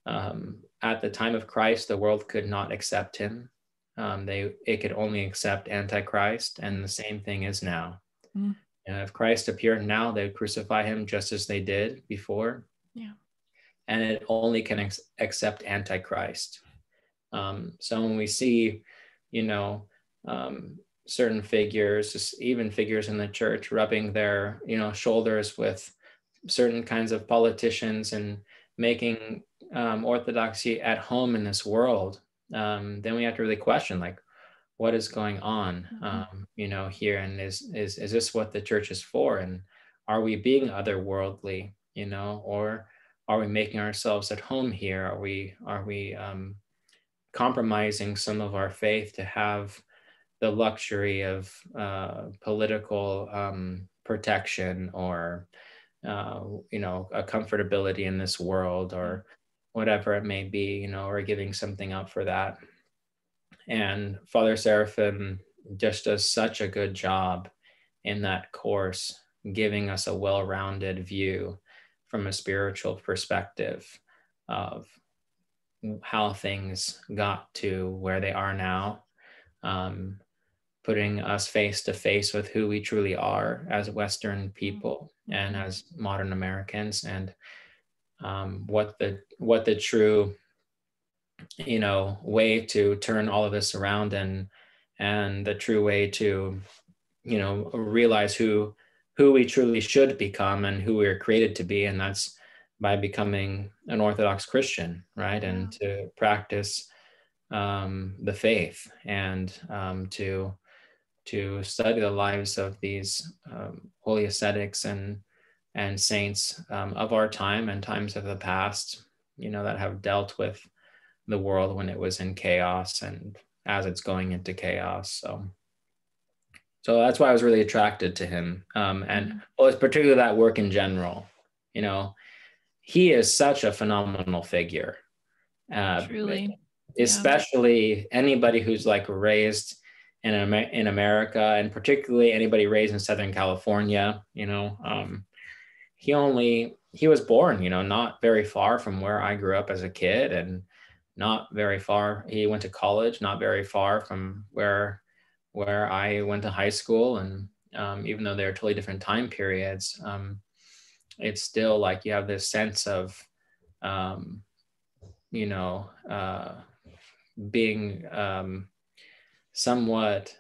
um, at the time of Christ, the world could not accept him. Um, they it could only accept Antichrist, and the same thing is now. Mm. You know, if Christ appeared now, they would crucify him just as they did before. Yeah and it only can ex- accept antichrist. Um, so when we see you know um, certain figures just even figures in the church rubbing their you know shoulders with certain kinds of politicians and making um, orthodoxy at home in this world, um, then we have to really question like, what is going on, mm-hmm. um, you know, here, and is is is this what the church is for, and are we being otherworldly, you know, or are we making ourselves at home here? Are we are we um, compromising some of our faith to have the luxury of uh, political um, protection or uh, you know a comfortability in this world or whatever it may be you know or giving something up for that and father seraphim just does such a good job in that course giving us a well-rounded view from a spiritual perspective of how things got to where they are now um, putting us face to face with who we truly are as Western people and as modern Americans, and um, what the what the true you know way to turn all of this around and and the true way to you know realize who who we truly should become and who we are created to be and that's by becoming an orthodox christian right and to practice um, the faith and um, to to study the lives of these um, holy ascetics and and saints um, of our time and times of the past, you know, that have dealt with the world when it was in chaos and as it's going into chaos. So, so that's why I was really attracted to him, um, and mm-hmm. well, it's particularly that work in general. You know, he is such a phenomenal figure. Uh, Truly, especially yeah. anybody who's like raised in in America, and particularly anybody raised in Southern California. You know, um, he only he was born, you know, not very far from where I grew up as a kid, and not very far. He went to college, not very far from where where I went to high school, and um, even though they're totally different time periods, um, it's still like you have this sense of, um, you know, uh, being um, somewhat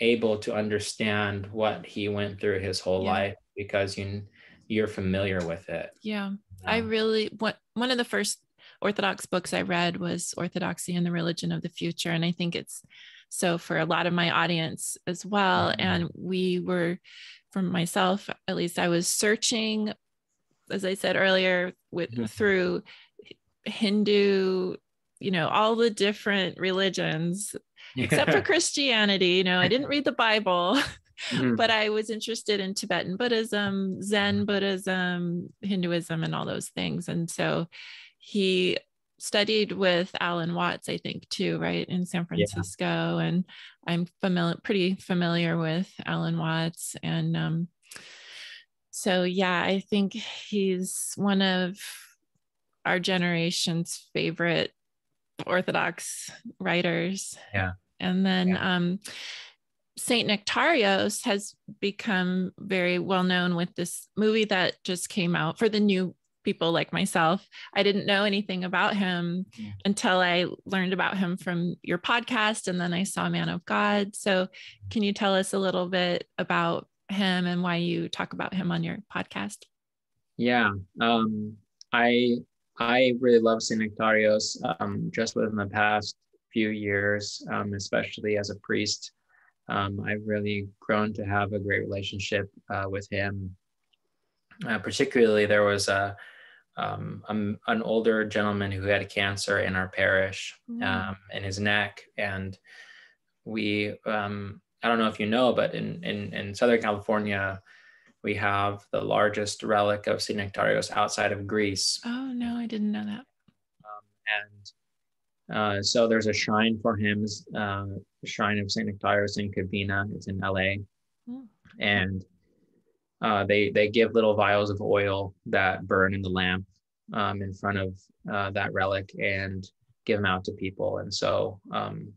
able to understand what he went through his whole yeah. life because you you're familiar with it. Yeah. I really what one of the first orthodox books I read was Orthodoxy and the Religion of the Future and I think it's so for a lot of my audience as well mm-hmm. and we were from myself at least I was searching as I said earlier with mm-hmm. through Hindu you know all the different religions except for Christianity. You know, I didn't read the Bible, mm-hmm. but I was interested in Tibetan Buddhism, Zen Buddhism, Hinduism, and all those things. And so he studied with Alan Watts, I think, too, right, in San Francisco. Yeah. And I'm familiar, pretty familiar with Alan Watts. And um, so, yeah, I think he's one of our generation's favorite Orthodox writers. Yeah. And then yeah. um, Saint Nektarios has become very well known with this movie that just came out for the new people like myself. I didn't know anything about him yeah. until I learned about him from your podcast and then I saw Man of God. So, can you tell us a little bit about him and why you talk about him on your podcast? Yeah. Um, I I really love St. Nektarios um, just within the past few years, um, especially as a priest. Um, I've really grown to have a great relationship uh, with him. Uh, particularly, there was a, um, a, an older gentleman who had cancer in our parish mm. in his neck, and we um, I don't know if you know, but in in, in Southern California, we have the largest relic of St. Nektarios outside of Greece. Oh, no, I didn't know that. Um, and uh, so there's a shrine for him, uh, shrine of St. Nektarios in Covina. It's in LA. Mm. And uh, they, they give little vials of oil that burn in the lamp um, in front of uh, that relic and give them out to people. And so um,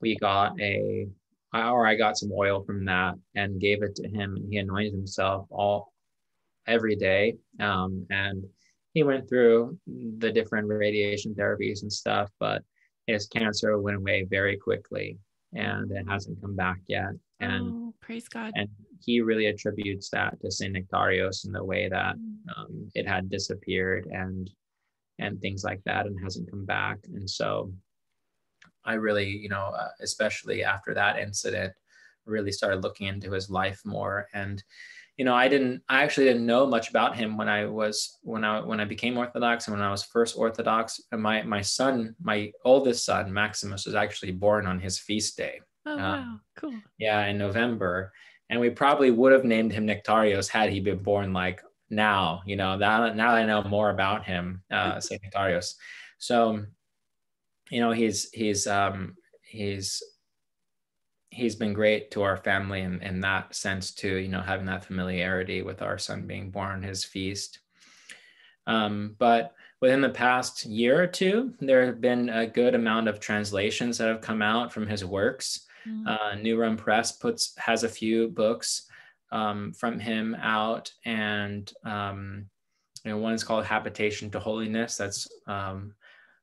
we got a or I got some oil from that and gave it to him. And he anointed himself all every day. Um, and he went through the different radiation therapies and stuff, but his cancer went away very quickly and it hasn't come back yet. And oh, praise God. And he really attributes that to St. Nektarios and the way that um, it had disappeared and and things like that and hasn't come back. And so I really, you know, uh, especially after that incident, really started looking into his life more. And, you know, I didn't, I actually didn't know much about him when I was, when I, when I became Orthodox and when I was first Orthodox. And my, my son, my oldest son, Maximus, was actually born on his feast day. Oh, wow. Um, cool. Yeah, in November. And we probably would have named him Nektarios had he been born like now, you know, that now I know more about him, uh, Saint Nektarios. So, you know, he's he's um, he's he's been great to our family in, in that sense too. You know, having that familiarity with our son being born his feast. Um, but within the past year or two, there have been a good amount of translations that have come out from his works. Mm-hmm. Uh, New Rome Press puts has a few books um, from him out, and um, you know, one is called Habitation to Holiness. That's um,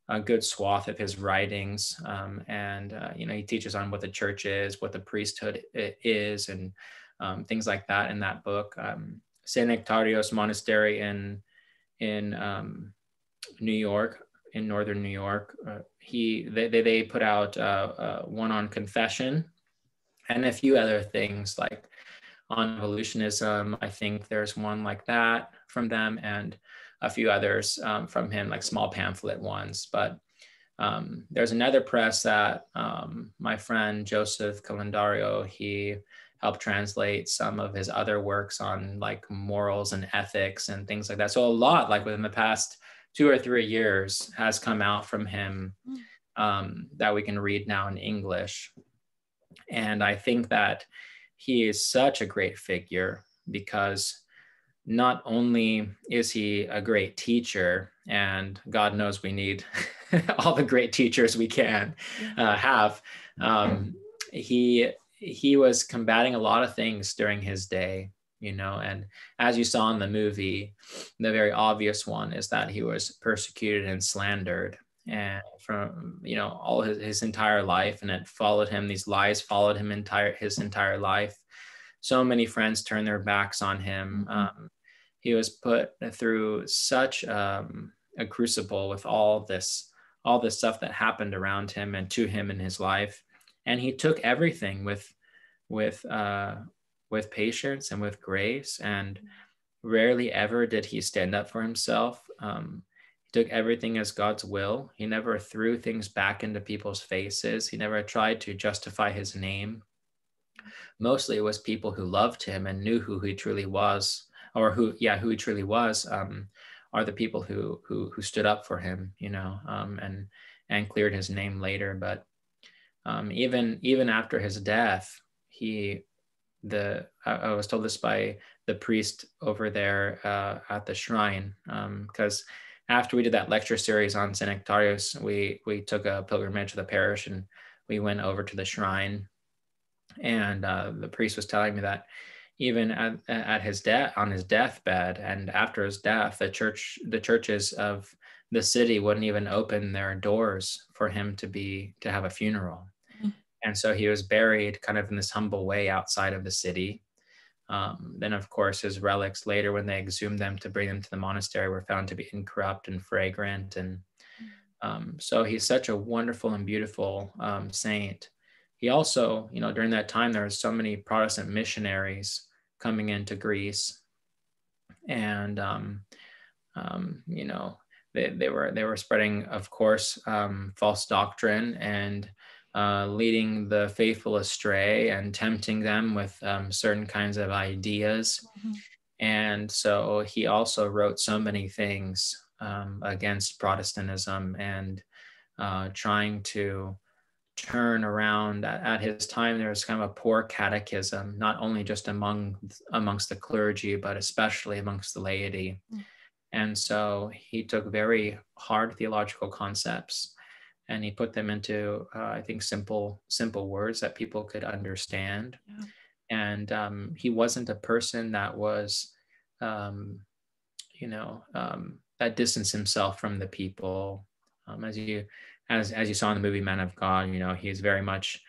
a good swath of his writings, um, and uh, you know, he teaches on what the church is, what the priesthood is, and um, things like that in that book. Um, Saint Nektarios Monastery in in New York, in northern New York. Uh, he they, they they put out uh, uh, one on confession and a few other things like on evolutionism. I think there's one like that from them and a few others um, from him, like small pamphlet ones. But um, there's another press that um, my friend Joseph Calendario, he helped translate some of his other works on like morals and ethics and things like that. So a lot like within the past two or three years has come out from him hmm. um, that we can read now in English. And I think that he is such a great figure because not only is he a great teacher, and God knows we need all the great teachers we can uh, have, um, he he was combating a lot of things during his day, you know. And as you saw in the movie, the very obvious one is that he was persecuted and slandered, and from you know all his, his entire life and it followed him these lies followed him entire his entire life so many friends turned their backs on him mm-hmm. um, he was put through such um, a crucible with all this all this stuff that happened around him and to him in his life and he took everything with with uh, with patience and with grace and rarely ever did he stand up for himself um, took everything as God's will. He never threw things back into people's faces. He never tried to justify his name. Mostly it was people who loved him and knew who he truly was, or who, yeah, who he truly was, um, are the people who who who stood up for him, you know, um, and and cleared his name later. But um, even even after his death, he the I, I, was told this by the priest over there uh, at the shrine because um, after we did that lecture series on St. Nektarios, we we took a pilgrimage to the parish and we went over to the shrine. And uh, the priest was telling me that even at, at his death on his deathbed and after his death, the church the churches of the city wouldn't even open their doors for him to be to have a funeral. And so he was buried kind of in this humble way outside of the city um, then, of course, his relics later, when they exhumed them to bring them to the monastery, were found to be incorrupt and fragrant. And um, so he's such a wonderful and beautiful um, saint. He also, you know, during that time, there were so many Protestant missionaries coming into Greece, and um, um, you know, they, they were they were spreading, of course, um, false doctrine and uh, leading the faithful astray and tempting them with um, certain kinds of ideas. Mm-hmm. And so he also wrote so many things um, against Protestantism and uh, trying to turn around at, at, his time there was kind of a poor catechism not only just among amongst the clergy but especially amongst the laity mm. and so he took very hard theological concepts and he put them into uh, i think simple simple words that people could understand yeah. and um, he wasn't a person that was um, you know um, that distanced himself from the people um, as you as as you saw in the movie man of god you know he's very much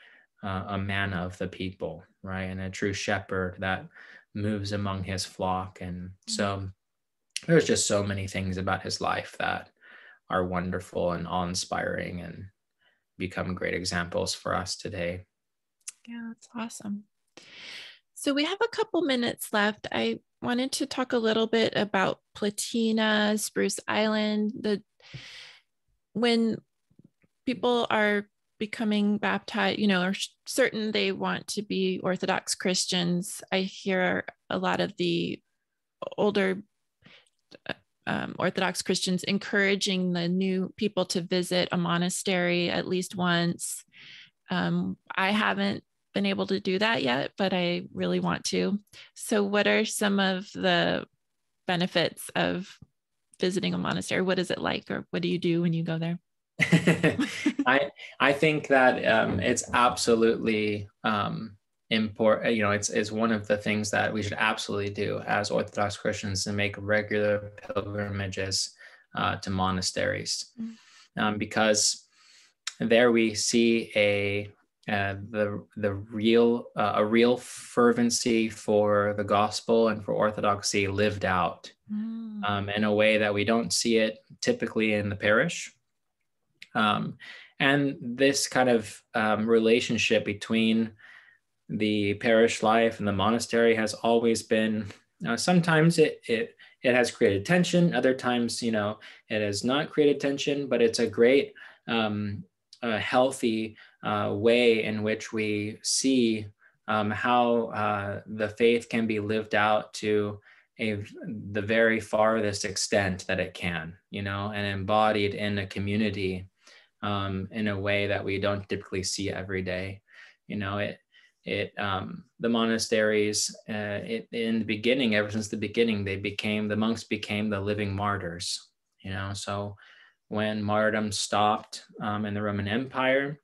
uh, a man of the people right and a true shepherd that moves among his flock and mm-hmm. so there's just so many things about his life that are wonderful and awe-inspiring and become great examples for us today. Yeah, that's awesome. So we have a couple minutes left. I wanted to talk a little bit about Platina, Spruce Island, the when people are becoming baptized, you know, are certain they want to be Orthodox Christians. I hear a lot of the older um, Orthodox Christians encouraging the new people to visit a monastery at least once. Um, I haven't been able to do that yet, but I really want to. So, what are some of the benefits of visiting a monastery? What is it like, or what do you do when you go there? I I think that um, it's absolutely um, important. You know, it's it's one of the things that we should absolutely do as Orthodox Christians to make regular pilgrimages uh, to monasteries, mm. um, because there we see a uh, the the real uh, a real fervency for the gospel and for orthodoxy lived out mm. um, in a way that we don't see it typically in the parish um, and this kind of um, relationship between the parish life and the monastery has always been uh, sometimes it, it it has created tension other times you know it has not created tension but it's a great um, a healthy uh, way in which we see um, how uh, the faith can be lived out to a the very farthest extent that it can you know and embodied in a community um, in a way that we don't typically see every day. You know, it it um, the monasteries uh, it, in the beginning, ever since the beginning, they became the monks became the living martyrs. You know, so when martyrdom stopped um, in the Roman Empire,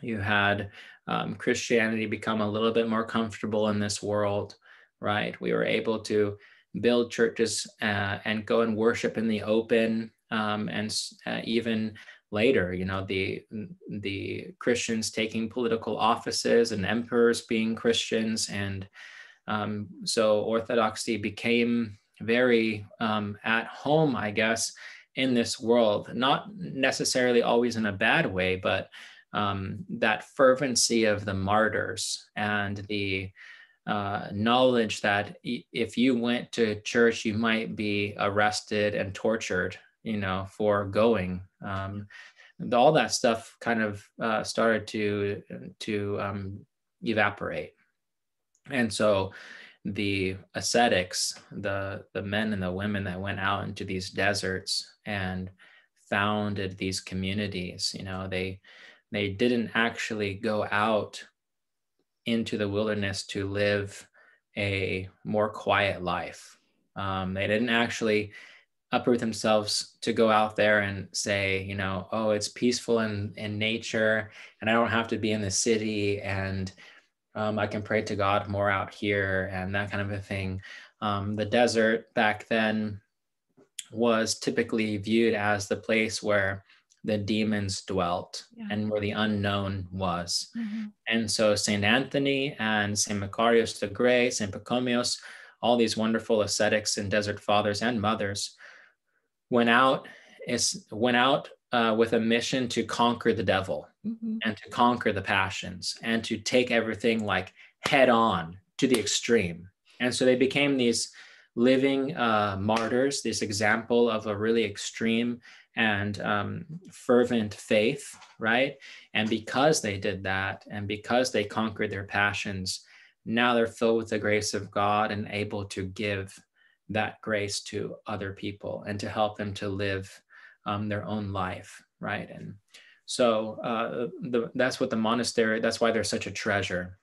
you had um, Christianity become a little bit more comfortable in this world, right? We were able to build churches uh, and go and worship in the open um, and uh, even later you know the the christians taking political offices and emperors being christians. And um, so orthodoxy became very um, at home i guess in this world. Not necessarily always in a bad way but um, that fervency of the martyrs and the uh, knowledge that if you went to church you might be arrested and tortured you know, for going. Um, all that stuff kind of uh, started to to um, evaporate, and so the ascetics, the the men and the women that went out into these deserts and founded these communities, you know, they they didn't actually go out into the wilderness to live a more quiet life. Um, they didn't actually uproot themselves to go out there and say, you know, oh, it's peaceful in, in nature and I don't have to be in the city and um, I can pray to God more out here and that kind of a thing. Um, the desert back then was typically viewed as the place where the demons dwelt yeah. and where the unknown was. Mm-hmm. And so St. Anthony and St. Macarius the Great, St. Pachomius, all these wonderful ascetics and desert fathers and mothers went out is went out uh, with a mission to conquer the devil mm-hmm. and to conquer the passions and to take everything like head on to the extreme and so they became these living uh, martyrs this example of a really extreme and um, fervent faith right and because they did that and because they conquered their passions now they're filled with the grace of god and able to give that grace to other people and to help them to live um, their own life, right? And so uh, the, that's what the monastery, that's why they're such a treasure,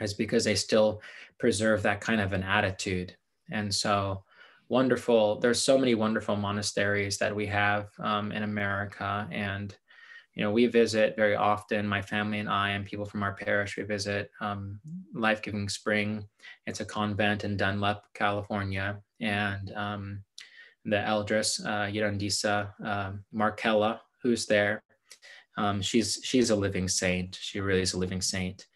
is because they still preserve that kind of an attitude. And so wonderful, there's so many wonderful monasteries that we have um, in America. And you know, we visit very often, my family and I, and people from our parish, we visit um, Life Giving Spring. It's a convent in Dunlap, California. And um, the eldress, uh, Gerontissa uh, Markella, who's there, um, she's, she's a living saint. She really is a living saint.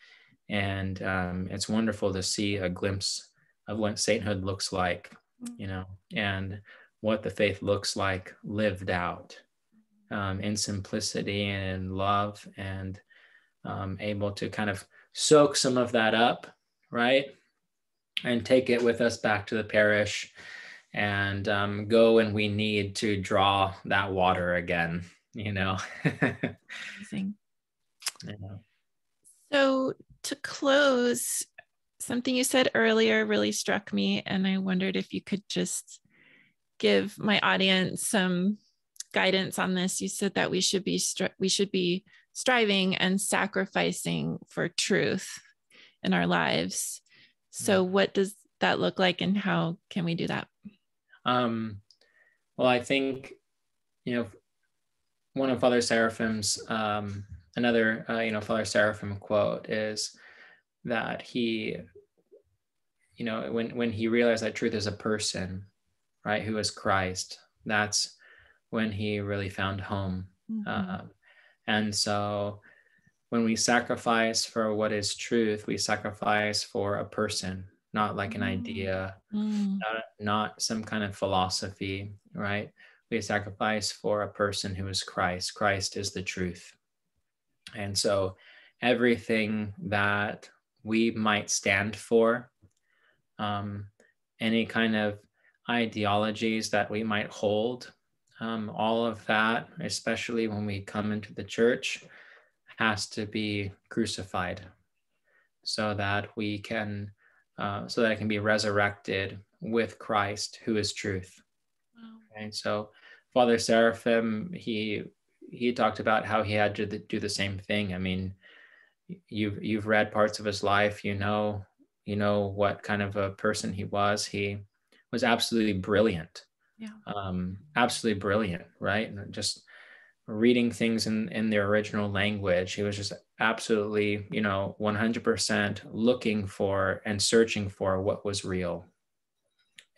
And um, it's wonderful to see a glimpse of what sainthood looks like, you know, and what the faith looks like lived out um, in simplicity and in love and um, able to kind of soak some of that up, right? And take it with us back to the parish and um, go when we need to draw that water again, you know? Amazing. Yeah. So to close, something you said earlier really struck me, and I wondered if you could just give my audience some guidance on this. You said that we should be stri- we should be striving and sacrificing for truth in our lives. So, mm. what does that look like, and how can we do that? Um, well, I think you know one of Father Seraphim's um, another uh, you know Father Seraphim quote is that he you know when when he realized that truth is a person right who is christ that's when he really found home mm-hmm. uh, and so when we sacrifice for what is truth we sacrifice for a person not like an mm-hmm. idea mm-hmm. not, not some kind of philosophy right we sacrifice for a person who is christ christ is the truth and so everything that we might stand for um, any kind of ideologies that we might hold. Um, all of that, especially when we come into the church, has to be crucified so that we can, uh, so that it can be resurrected with Christ, who is truth. Wow. And so, Father Seraphim, he he talked about how he had to do the same thing. I mean, you've you've read parts of his life, you know you know what kind of a person he was he was absolutely brilliant yeah. um, absolutely brilliant right? And just reading things in in their original language he was just absolutely you know 100% looking for and searching for what was real.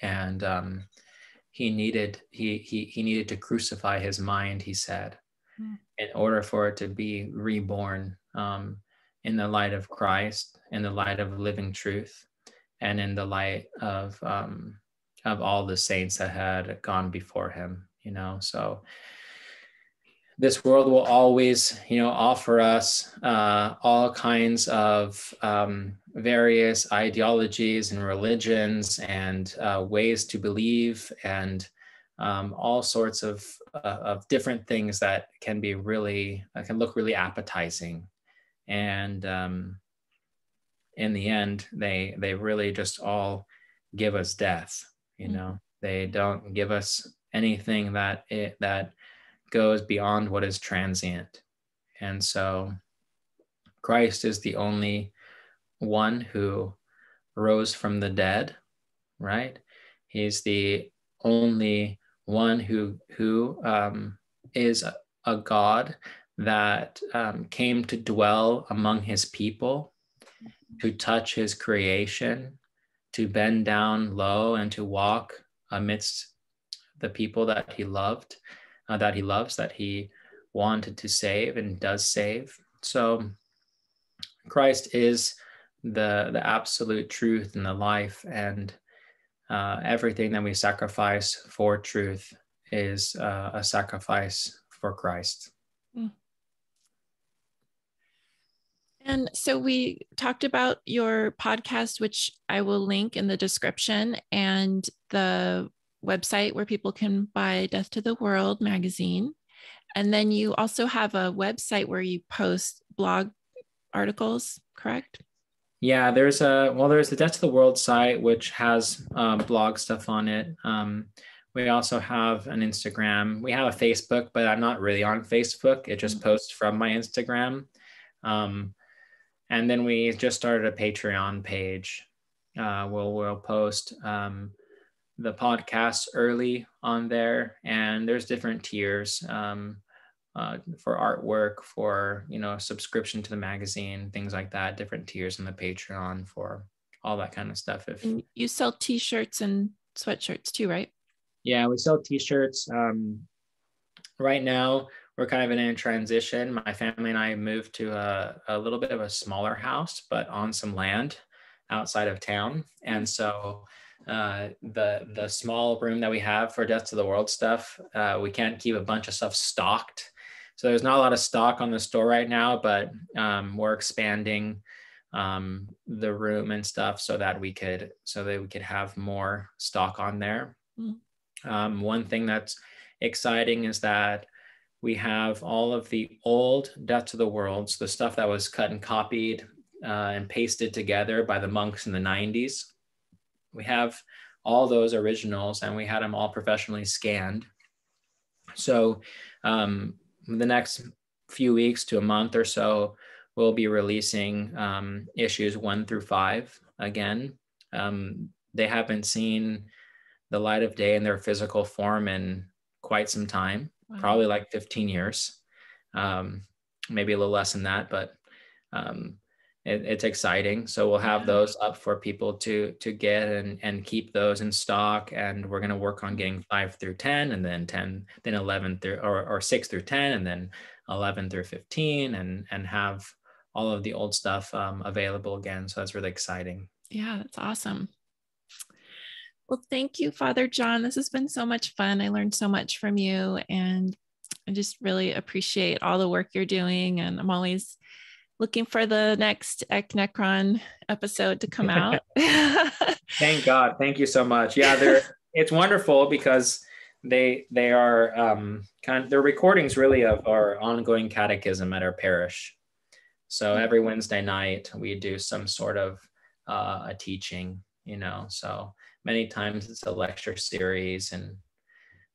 And um, he needed he he he needed to crucify his mind he said mm. in order for it to be reborn um, in the light of Christ, in the light of living truth, and in the light of um, of all the saints that had gone before him. You know, so this world will always, you know, offer us uh, all kinds of um, various ideologies and religions and uh, ways to believe and um, all sorts of uh, of different things that can be really uh, can look really appetizing and um, in the end they they really just all give us death you mm-hmm. know? They don't give us anything that it that goes beyond what is transient. And so christ is the only one who rose from the dead right? He's the only one who who um, is a, a god that um, came to dwell among his people, to touch his creation, to bend down low and to walk amidst the people that he loved, uh, that he loves, that he wanted to save and does save. So Christ is the the absolute truth and the life, and uh, everything that we sacrifice for truth is uh, a sacrifice for Christ. Mm. And so we talked about your podcast, which I will link in the description, and the website where people can buy Death to the World magazine. And then you also have a website where you post blog articles, correct? Yeah, there's a well, there's the Death to the World site, which has um, blog stuff on it. Um, we also have an Instagram. We have a Facebook, but I'm not really on Facebook. It just mm-hmm. posts from my Instagram. Um, and then we just started a Patreon page. Uh, we'll we'll post um, the podcast early on there, and there's different tiers um, uh, for artwork, for you know subscription to the magazine, things like that. Different tiers in the Patreon for all that kind of stuff. If and you sell T-shirts and sweatshirts too, right? Yeah, we sell T-shirts. Um, right now, we're kind of in a transition. My family and I moved to a, a little bit of a smaller house, but on some land outside of town. And so uh, the the small room that we have for Death to the World stuff. Uh, we can't keep a bunch of stuff stocked, so there's not a lot of stock on the store right now. But um, we're expanding um, the room and stuff so that we could so that we could have more stock on there. Mm. Um, one thing that's exciting is that we have all of the old Death to the Worlds, the stuff that was cut and copied uh, and pasted together by the monks in the 90s. We have all those originals and we had them all professionally scanned. So um, the next few weeks to a month or so, we'll be releasing um, issues one through five again. Um, they haven't seen the light of day in their physical form in quite some time, wow. probably like 15 years, um, maybe a little less than that, but um, it, it's exciting. So we'll have yeah. those up for people to to get and and keep those in stock. And we're going to work on getting five through 10, and then 10, then 11 through or, or six through 10, and then 11 through 15, and and have all of the old stuff um, available again. So that's really exciting. Yeah, that's awesome. Well, thank you, Father John. This has been so much fun. I learned so much from you, and I just really appreciate all the work you're doing. And I'm always looking for the next Ek Nekron episode to come out. Thank God. Thank you so much. Yeah, they're it's wonderful because they they are um, kind of they're recordings really of our ongoing catechism at our parish. So mm-hmm. every Wednesday night we do some sort of uh, a teaching, you know. So many times it's a lecture series and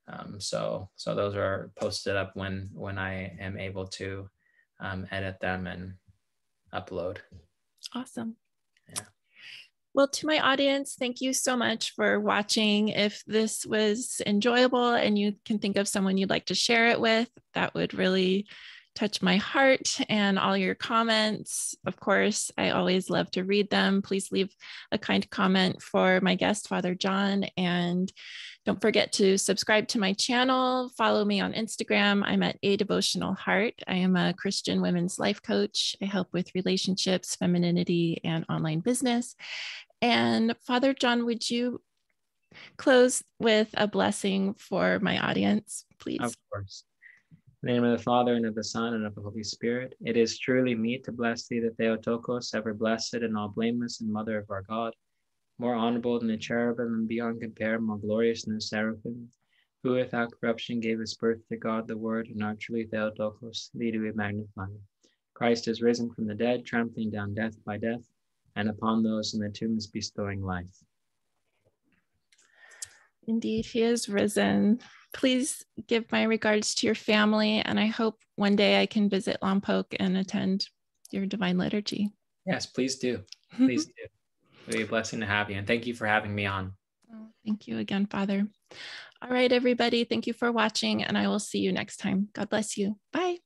um, so so those are posted up when when I am able to um, edit them and upload. Awesome. Yeah. Well, to my audience, thank you so much for watching. If this was enjoyable and you can think of someone you'd like to share it with, that would really touch my heart and all your comments. Of course, I always love to read them. Please leave a kind comment for my guest, Father John. And don't forget to subscribe to my channel. Follow me on Instagram. I'm at A Devotional Heart. I am a Christian women's life coach. I help with relationships, femininity, and online business. And Father John, would you close with a blessing for my audience, please? Of course. In the name of the Father, and of the Son, and of the Holy Spirit, it is truly meet to bless thee, the Theotokos, ever blessed and all blameless, and Mother of our God, more honorable than the cherubim, and beyond compare, more glorious than the seraphim, who without corruption gave us birth to God the Word, and are truly Theotokos, thee do we magnify. Christ is risen from the dead, trampling down death by death, and upon those in the tombs bestowing life. Indeed, he is risen please give my regards to your family. And I hope one day I can visit Lompoc and attend your divine liturgy. Yes, please do. Please do. It'll be a blessing to have you. And thank you for having me on. Oh, thank you again, Father. All right, everybody. Thank you for watching, and I will see you next time. God bless you. Bye.